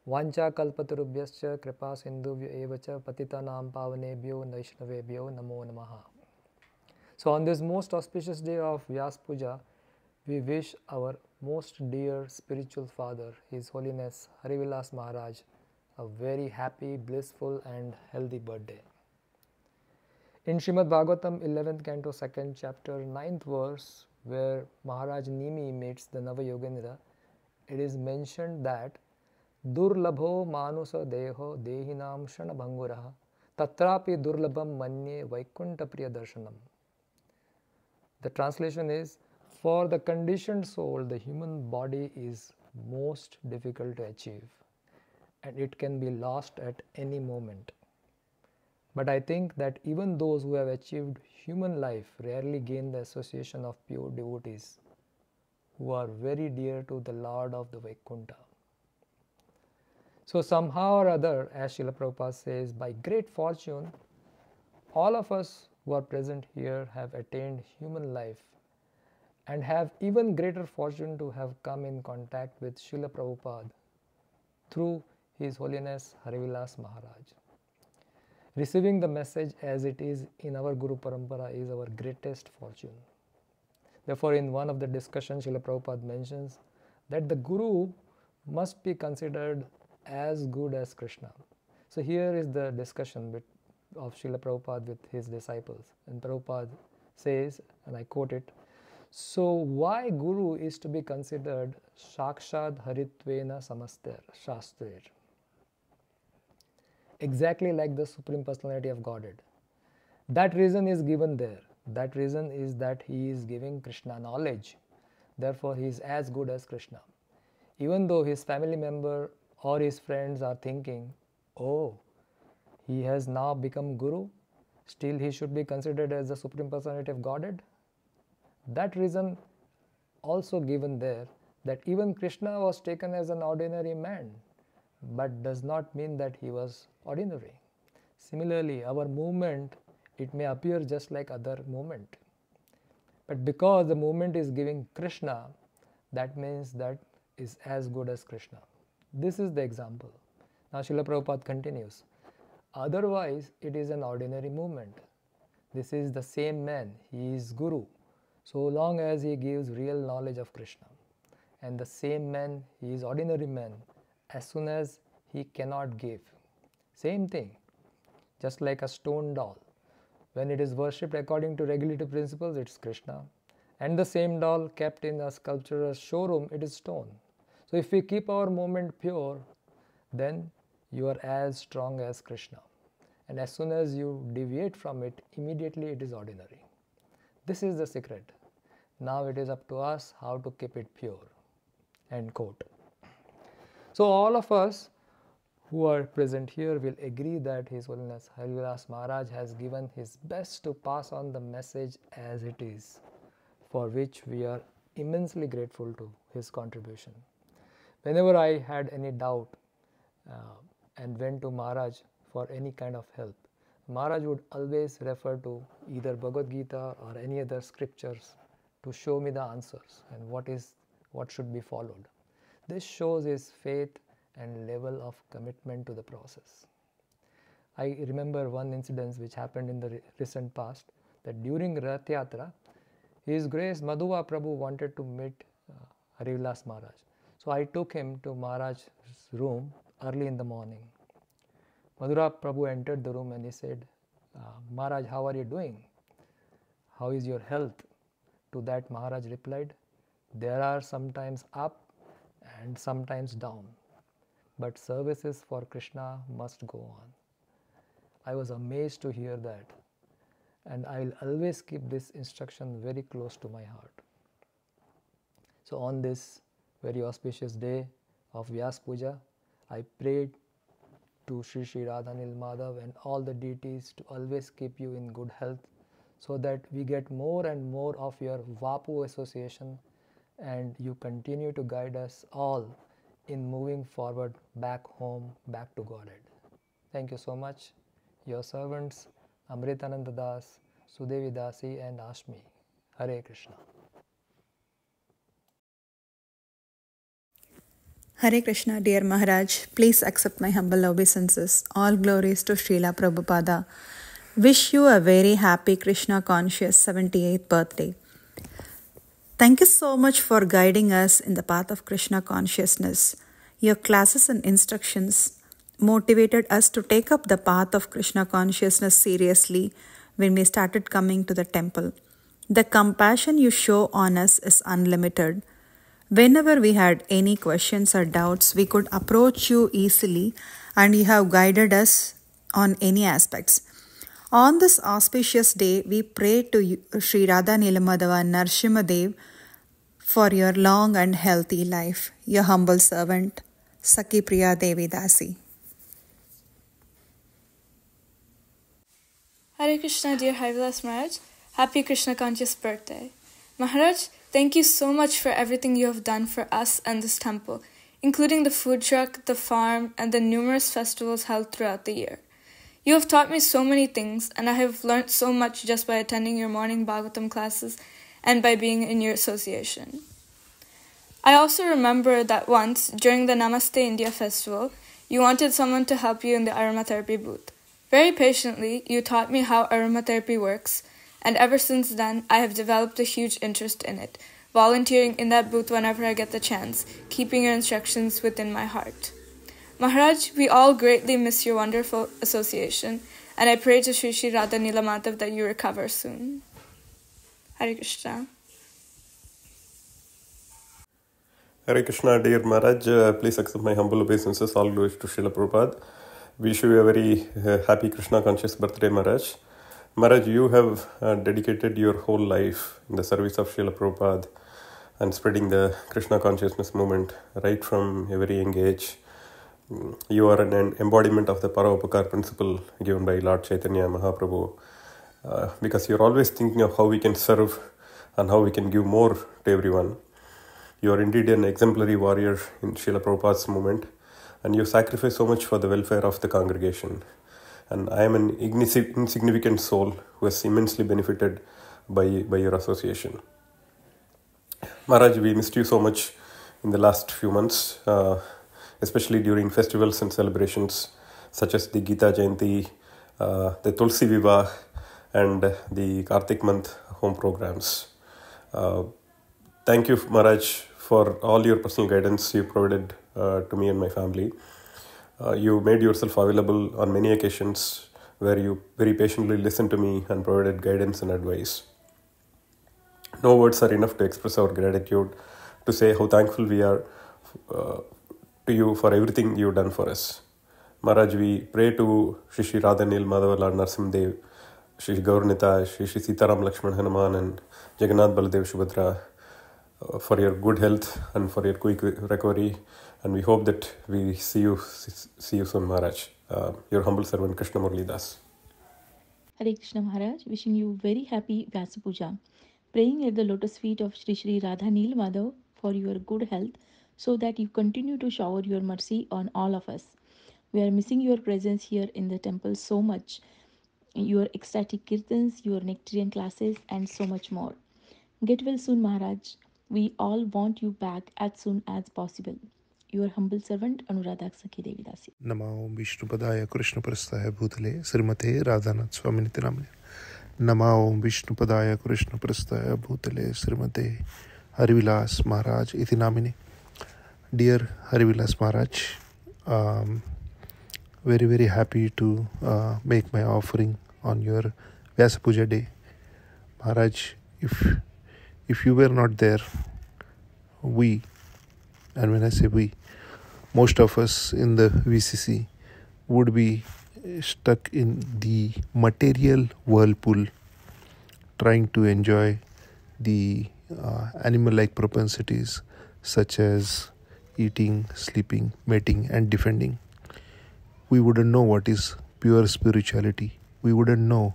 वाचाकलपतुभ्य कृपा सिंधु च, पतितानां पावनेभ्यो, वैष्णवेभ्यो नमो नम। So on this most auspicious day of Vyasa Puja we wish our most dear spiritual father His Holiness Harivilas Maharaj a very happy blissful and healthy birthday In Shrimad Bhagavatam, 11th canto, 2nd chapter, 9th verse, where Maharaj Nimi meets the Navayogendra, it is mentioned that Durlabho manusa deho dehinam shana bhanguraha tatrapi durlabham manye vaikunta priya darshanam. The translation is For the conditioned soul, the human body is most difficult to achieve and it can be lost at any moment. But I think that even those who have achieved human life rarely gain the association of pure devotees who are very dear to the Lord of the Vaikuntha. So, somehow or other, as Srila Prabhupada says, by great fortune, all of us who are present here have attained human life and have even greater fortune to have come in contact with Srila Prabhupada through His Holiness Harivilas Maharaj. Receiving the message as it is in our Guru Parampara is our greatest fortune. Therefore, in one of the discussions, Srila Prabhupada mentions that the Guru must be considered as good as Krishna. So, here is the discussion of Srila Prabhupada with his disciples. And Prabhupada says, and I quote it So, why Guru is to be considered Shakshad Haritvena Samaster Shastrir? Exactly like the Supreme Personality of Godhead. That reason is given there. That reason is that he is giving Krishna knowledge. Therefore, he is as good as Krishna. Even though his family member or his friends are thinking, oh, he has now become Guru, still he should be considered as the Supreme Personality of Godhead. That reason also given there that even Krishna was taken as an ordinary man, but does not mean that he was ordinary. Similarly, our movement it may appear just like other movement. But because the movement is giving Krishna, that means that is as good as Krishna. This is the example. Now Srila Prabhupada continues. Otherwise, it is an ordinary movement. This is the same man, he is Guru, so long as he gives real knowledge of Krishna. And the same man, he is ordinary man, as soon as he cannot give. Same thing, just like a stone doll. When it is worshipped according to regulative principles, it's Krishna. And the same doll kept in a sculptor's showroom, it is stone. So if we keep our movement pure, then you are as strong as Krishna. And as soon as you deviate from it, immediately it is ordinary. This is the secret. Now it is up to us how to keep it pure. End quote. So all of us who are present here will agree that His Holiness Harivilas Maharaj has given his best to pass on the message as it is, for which we are immensely grateful to his contribution. Whenever I had any doubt uh, and went to Maharaj for any kind of help, Maharaj would always refer to either Bhagavad Gita or any other scriptures to show me the answers and what is what should be followed. This shows his faith and level of commitment to the process. I remember one incident which happened in the re- recent past that during Rath Yatra, His Grace Madhuva Prabhu wanted to meet uh, Harivilas Maharaj. So I took him to Maharaj's room early in the morning. Madhura Prabhu entered the room and he said, uh, Maharaj, how are you doing? How is your health? To that Maharaj replied, There are sometimes up and sometimes down but services for Krishna must go on. I was amazed to hear that, and I'll always keep this instruction very close to my heart. So, on this very auspicious day of Vyas Puja, I prayed to Sri Sri Radha Nilamadhav and all the deities to always keep you in good health so that we get more and more of your Vapu association and you continue to guide us all in moving forward back home, back to Godhead. Thank you so much. Your servants, Amritananda Das, Sudevi Dasi, and Ashmi. Hare Krishna. Hare Krishna, dear Maharaj, please accept my humble obeisances. All glories to Srila Prabhupada. Wish you a very happy Krishna conscious 78th birthday. Thank you so much for guiding us in the path of Krishna consciousness. Your classes and instructions motivated us to take up the path of Krishna consciousness seriously when we started coming to the temple. The compassion you show on us is unlimited. Whenever we had any questions or doubts, we could approach you easily, and you have guided us on any aspects. On this auspicious day, we pray to you, Sri Radha Nilamadhava Narsimhadev for your long and healthy life. Your humble servant, Sakhi Priya Devi Dasi. Hare Krishna, dear Harivilas Maharaj. Happy Krishna conscious birthday. Maharaj, thank you so much for everything you have done for us and this temple, including the food truck, the farm, and the numerous festivals held throughout the year. You have taught me so many things, and I have learnt so much just by attending your morning Bhagavatam classes and by being in your association. I also remember that once, during the Namaste India festival, you wanted someone to help you in the aromatherapy booth. Very patiently, you taught me how aromatherapy works, and ever since then, I have developed a huge interest in it, volunteering in that booth whenever I get the chance, keeping your instructions within my heart. Maharaj, we all greatly miss your wonderful association, and I pray to Sri Sri Radha Nilamadhav that you recover soon. Hare Krishna. Hare Krishna, dear Maharaj, uh, please accept my humble obeisances. All glories to Srila Prabhupada. Wish you a very uh, happy Krishna conscious birthday, Maharaj. Maharaj, you have uh, dedicated your whole life in the service of Srila Prabhupada and spreading the Krishna consciousness movement right from a very young age. Mm, You are an embodiment of the Paravapakar principle given by Lord Chaitanya Mahaprabhu uh, because you're always thinking of how we can serve and how we can give more to everyone. You are indeed an exemplary warrior in Srila Prabhupada's movement, and you sacrifice so much for the welfare of the congregation. And I am an insignificant soul who has immensely benefited by, by your association. Maharaj, we missed you so much in the last few months, uh, especially during festivals and celebrations such as the Gita Jayanti, uh, the Tulsi Vivah, and the Kartik month home programs. Uh, thank you, Maharaj, for all your personal guidance you provided uh, to me and my family. Uh, you made yourself available on many occasions where you very patiently listened to me and provided guidance and advice. No words are enough to express our gratitude, to say how thankful we are uh, to you for everything you've done for us. Maharaj, we pray to Shri Shri Radha Nil Madhavala Narsimdev, Shri Shri Gaur Nitai, Shri Shri Sitaram Lakshman Hanuman, and Jagannath Baladev Subhadra uh, for your good health and for your quick recovery. And we hope that we see you see you soon, Maharaj. Uh, your humble servant Krishna Murli Das. Hare Krishna Maharaj, wishing you very happy Vyasa Puja. Praying at the lotus feet of Sri Sri Radha Nilamadhav for your good health so that you continue to shower your mercy on all of us. We are missing your presence here in the temple so much. Your ecstatic kirtans, your nectarian classes, and so much more. Get well soon, Maharaj. We all want you back as soon as possible. Your humble servant Anuradha Sakhi Devi Dasi. नमो विष्णुपदाय कृष्णप्रस्थाय भूतले श्रीमते राधानाथ स्वामिनिति नाम्ने नमो विष्णुपदाय कृष्णप्रस्थाय भूतले श्रीमते हरिविलास महाराज इति नामिने Dear Harivilas Maharaj, um, very very happy to uh, make my offering on your Vyasa Puja day. Maharaj, if if you were not there, we, and when I say we, most of us in the VCC would be stuck in the material whirlpool trying to enjoy the uh, animal like propensities such as eating, sleeping, mating, and defending. We wouldn't know what is pure spirituality. We wouldn't know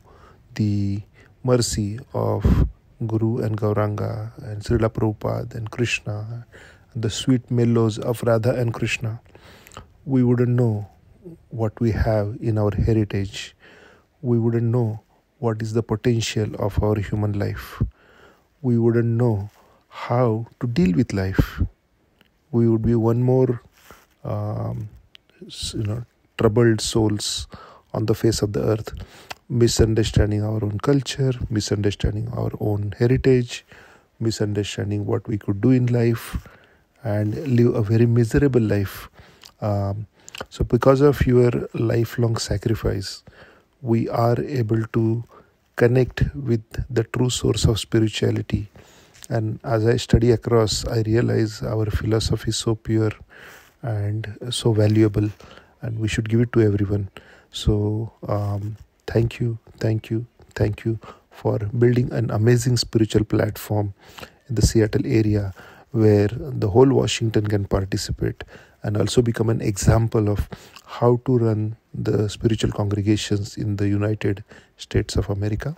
the mercy of Guru and Gauranga and Srila Prabhupada and Krishna, and the sweet mellows of Radha and Krishna. We wouldn't know what we have in our heritage. We wouldn't know what is the potential of our human life. We wouldn't know how to deal with life. We would be one more, um, you know, troubled souls on the face of the earth, misunderstanding our own culture, misunderstanding our own heritage, misunderstanding what we could do in life, and live a very miserable life. Um, so, because of your lifelong sacrifice, we are able to connect with the true source of spirituality. And as I study across, I realize our philosophy is so pure and so valuable, and we should give it to everyone. So, um, thank you, thank you, thank you for building an amazing spiritual platform in the Seattle area where the whole Washington can participate and also become an example of how to run the spiritual congregations in the United States of America.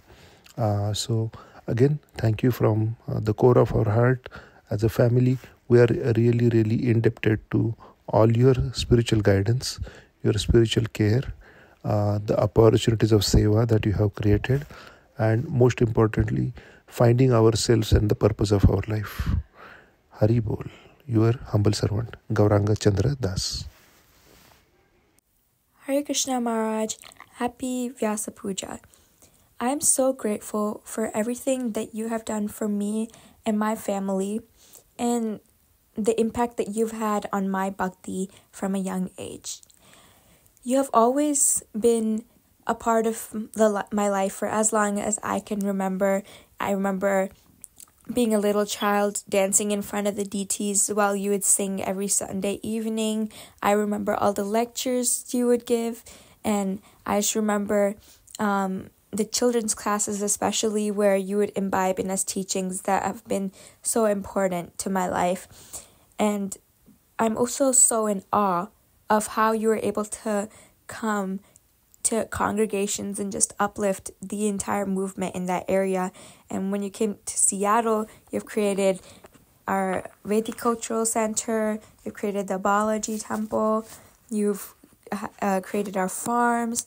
Uh, so, again, thank you from uh, the core of our heart. As a family, we are really, really indebted to all your spiritual guidance, your spiritual care, uh, the opportunities of seva that you have created, and most importantly, finding ourselves and the purpose of our life. Hari Bol, your humble servant, Gauranga Chandra Das. Hare Krishna Maharaj, happy Vyasa Puja. I am so grateful for everything that you have done for me and my family and the impact that you've had on my bhakti from a young age. You have always been a part of the my life for as long as I can remember. I remember being a little child dancing in front of the deities while you would sing every Sunday evening. I remember all the lectures you would give, and I just remember um, the children's classes, especially where you would imbibe in us teachings that have been so important to my life. And I'm also so in awe of how you were able to come to congregations and just uplift the entire movement in that area. And when you came to Seattle, you've created our Vedic Cultural Center, you've created the Balaji Temple, you've uh, created our farms,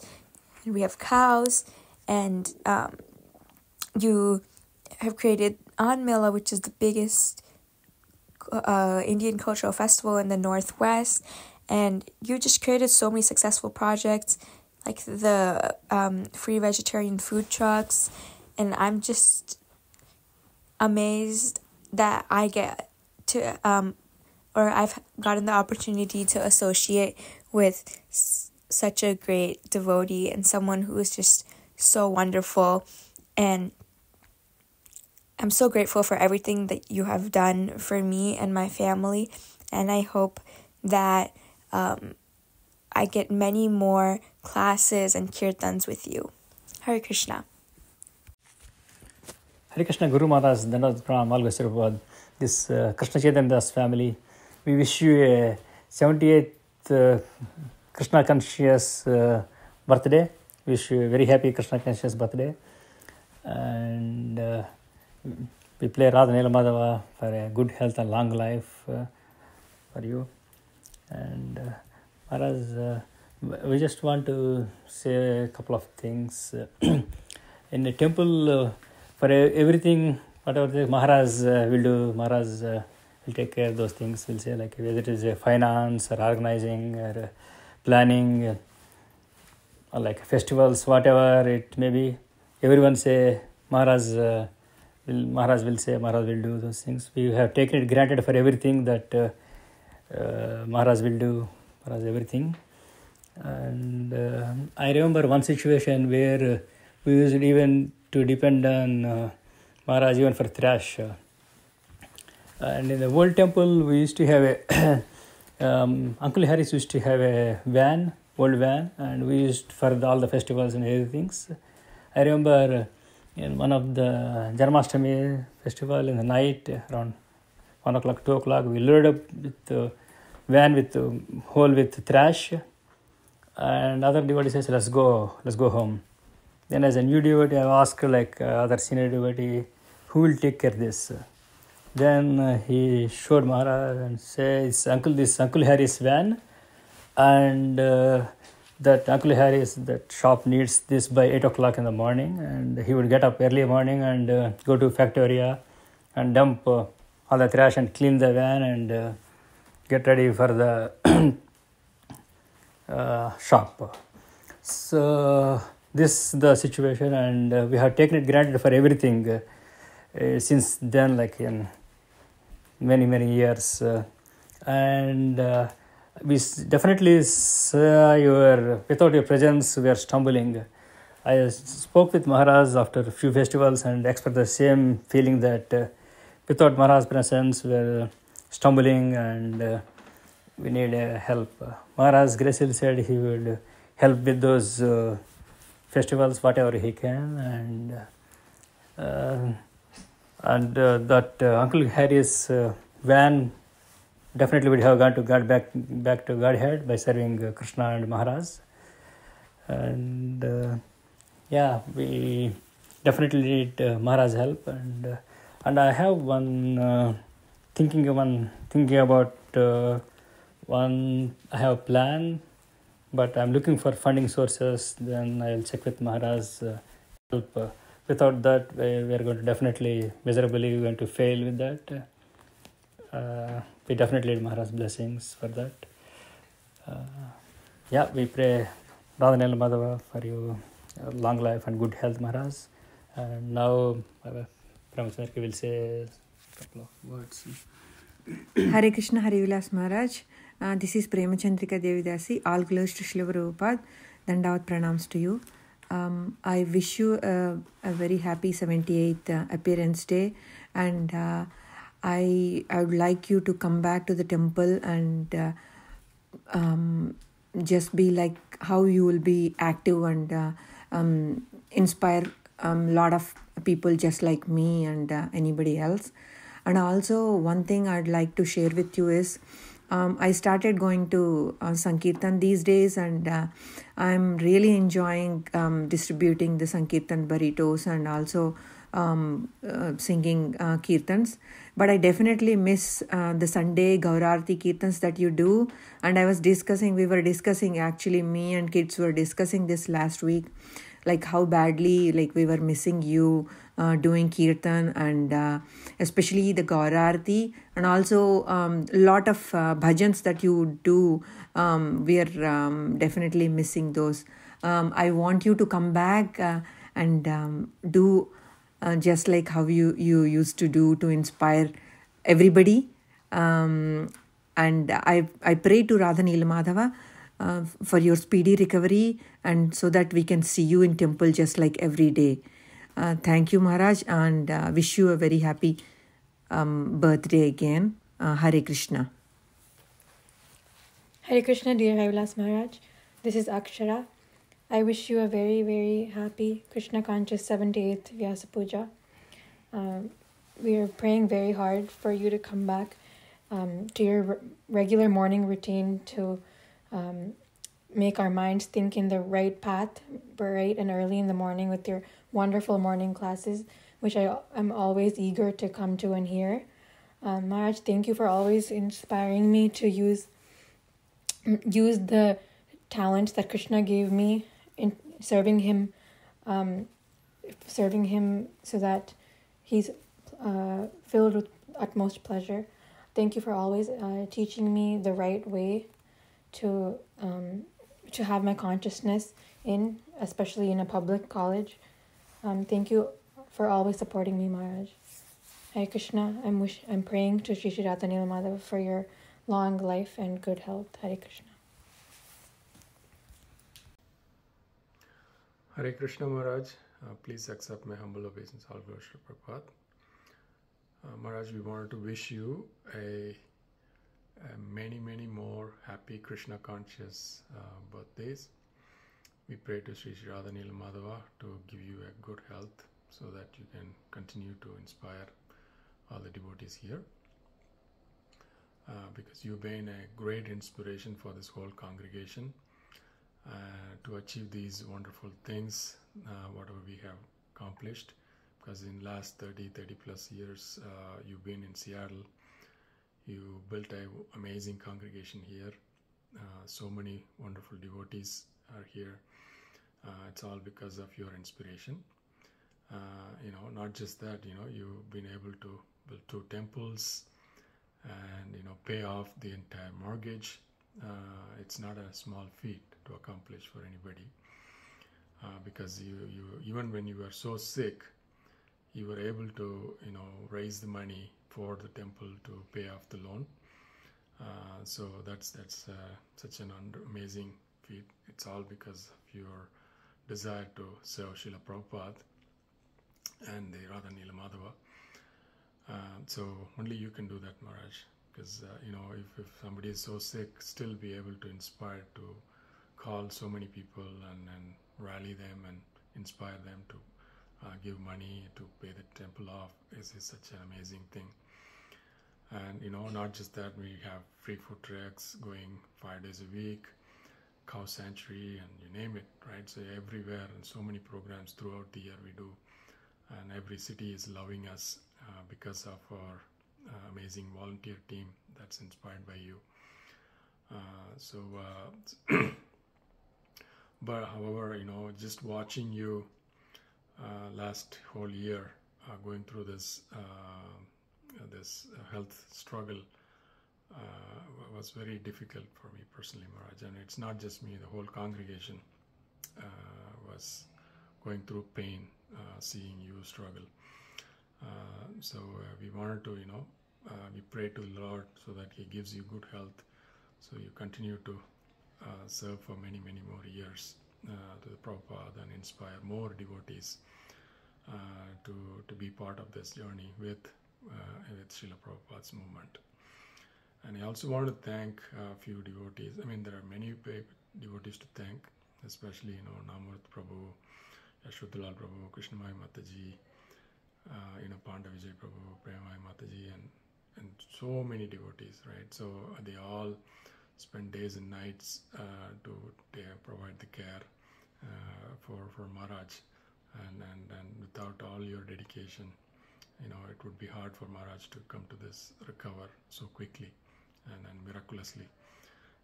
and we have cows, and um, you have created Anmela, which is the biggest uh, Indian cultural festival in the Northwest. And you just created so many successful projects like the um, free vegetarian food trucks, and I'm just amazed that I get to um, or I've gotten the opportunity to associate with s- such a great devotee and someone who is just so wonderful and I'm so grateful for everything that you have done for me and my family and I hope that um, I get many more classes and kirtans with you. Hare Krishna. Hare Krishna Guru Maharaj, Dandavat Pranam, this uh, Krishna Chaitanya family. We wish you a 78th uh, Krishna conscious uh, birthday. Wish you a very happy Krishna conscious birthday. And uh, we play Radha Nilamadhava for a good health and long life uh, for you. And uh, Maharaj, uh, we just want to say a couple of things. in the temple, uh, for everything, whatever the Maharaj uh, will do, Maharaj uh, will take care of those things. We'll say, like whether it is uh, finance or organizing or uh, planning, uh, or like festivals, whatever it may be. Everyone say Maharaj. Will Maharaj will say Maharaj will do those things. We have taken it granted for everything that uh, uh, Maharaj will do Maharaj everything. And uh, I remember one situation where uh, we used even to depend on uh, Maharaj even for thrash. Uh, and in the old temple, we used to have a um, Uncle Harris used to have a van, old van, and we used for the, all the festivals and everything. I remember in one of the Janmashtami festival in the night around one o'clock, two o'clock, we loaded up with the van with the whole with trash, and other devotee says, "Let's go, let's go home." Then, as a new devotee, I asked like uh, other senior devotee, "Who will take care of this?" Then uh, he showed Maharaj and says, "Uncle, this Uncle Harris van, and." Uh, that Uncle Harris, that shop needs this by 8 o'clock in the morning, and he would get up early morning and uh, go to Factoria and dump uh, all the trash and clean the van and uh, get ready for the shop. So this is the situation, and we have taken it granted for everything since then, like in many many years, and we definitely saw your without your presence we are stumbling. I spoke with maharaj after a few festivals and expressed the same feeling that uh, without maharaj's presence we are stumbling and uh, we need uh, help. Maharaj gracefully said he would help with those festivals whatever he can and and that uncle harry's van definitely would have gone to God back back to Godhead by serving uh, Krishna and Maharaj. And uh, yeah, we definitely need uh, Maharaj help. And uh, and I have one uh, thinking one thinking about uh, one. I have a plan, but I'm looking for funding sources. Then I'll check with Maharaj's help. Without that, we, we are going to definitely miserably going to fail with that. Uh, we definitely need Maharaj's blessings for that. Uh, yeah, we pray Radha Nilamadhava for you uh, long life and good health, Maharaj. And now uh, will say a couple of words. Hare Krishna, Harivilas Maharaj. Uh, this is Premachandrika Devi Dasi. All glories to Srila Prabhupada. Dandavat pranams to you. Um, I wish you a, a very happy 78th uh, appearance day and uh, I I would like you to come back to the temple and uh, um, just be like how you will be active and uh, um, inspire a um, lot of people just like me and uh, anybody else. And also, one thing I'd like to share with you is um, I started going to uh, Sankirtan these days, and uh, I'm really enjoying um, distributing the Sankirtan burritos and also um, uh, singing uh, kirtans. But I definitely miss uh, the Sunday Gaurarti kirtans that you do. And I was discussing, we were discussing actually, me and kids were discussing this last week, like how badly like we were missing you uh, doing kirtan and uh, especially the Gaurarti and also a um, lot of uh, bhajans that you do. Um, we are um, definitely missing those. Um, I want you to come back uh, and um, do uh, just like how you you used to do to inspire everybody. Um, and i i pray to radha nilamadhava uh, for your speedy recovery and so that we can see you in temple just like every day. Uh, thank you maharaj and uh, wish you a very happy um, birthday again. Uh, hare krishna. Hare krishna dear Harivilas maharaj. This is akshara I wish you a very, very happy Krishna conscious 78th Vyasa Puja. Um, we are praying very hard for you to come back um, to your re- regular morning routine to um, make our minds think in the right path, bright and early in the morning with your wonderful morning classes, which I am always eager to come to and hear. Um, Maharaj, thank you for always inspiring me to use use the talents that Krishna gave me in serving him, um, serving him so that he's uh, filled with utmost pleasure. Thank you for always uh, teaching me the right way to um, to have my consciousness in, especially in a public college. Um, thank you for always supporting me, Maharaj. Hare Krishna, I'm wish I'm praying to Sri Sri Radha for your long life and good health. Hare Krishna. Hare Krishna Maharaj, uh, please accept my humble obeisance, all glory to Prabhupada. Uh, Maharaj, we wanted to wish you a, a many, many more happy Krishna conscious uh, birthdays. We pray to Sri Radha Madhava to give you a good health so that you can continue to inspire all the devotees here. Uh, because you've been a great inspiration for this whole congregation uh, to achieve these wonderful things, uh, whatever we have accomplished. Because in last 30, 30 plus years, uh, you've been in Seattle. You built an amazing congregation here. so many wonderful devotees are here. it's all because of your inspiration. you know, not just that, you know, you've been able to build two temples and you know pay off the entire mortgage uh, it's not a small feat to accomplish for anybody. Uh, because you, you even when you were so sick you were able to you know raise the money for the temple to pay off the loan. Uh, so that's that's uh, such an amazing feat. It's all because of your desire to serve Srila Prabhupada and the Radha Nilamadhava uh, so only you can do that Maharaj because uh, you know if, if somebody is so sick still be able to inspire to call so many people and, and rally them and inspire them to uh, give money to pay the temple off is, is such an amazing thing. And you know, not just that, we have free food trucks going five days a week, cow sanctuary, and you name it, right? So everywhere, and so many programs throughout the year we do, and every city is loving us uh, because of our amazing volunteer team that's inspired by you. Uh, so, uh, but however, you know, just watching you uh, last whole year uh, going through this uh, this health struggle uh, was very difficult for me personally, Maharaj. And it's not just me; the whole congregation uh, was going through pain seeing you struggle. So we wanted to, you know, we pray to the Lord so that He gives you good health, so you continue to uh, serve for many, many more years uh, to the Prabhupada and inspire more devotees uh, to, to be part of this journey with, with Srila Prabhupada's movement. And I also want to thank a few devotees. I mean, there are many devotees to thank, especially, you know, Namurth Prabhu, Yashodhalal Prabhu, Krishnamai Mataji, uh, you know, Panda Vijay Prabhu, Premai Mataji, and, and so many devotees, right? So they all spend days and nights uh, to provide the care uh, for, for Maharaj. And, and, and without all your dedication, you know, it would be hard for Maharaj to come to this recover so quickly and, and miraculously.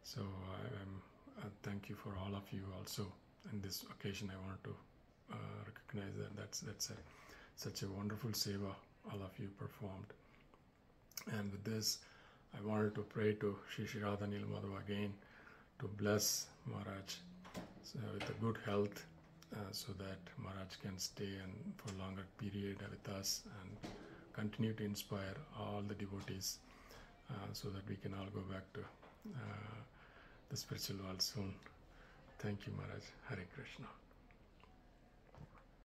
So I, I thank you for all of you also. In this occasion, I want to uh, recognize that that's that's a, such a wonderful seva all of you performed. And with this, I wanted to pray to Sri Radha Madhav again to bless Maharaj so with a good health uh, so that Maharaj can stay and for longer period with us and continue to inspire all the devotees uh, so that we can all go back to uh, the spiritual world soon. Thank you, Maharaj. Hare Krishna.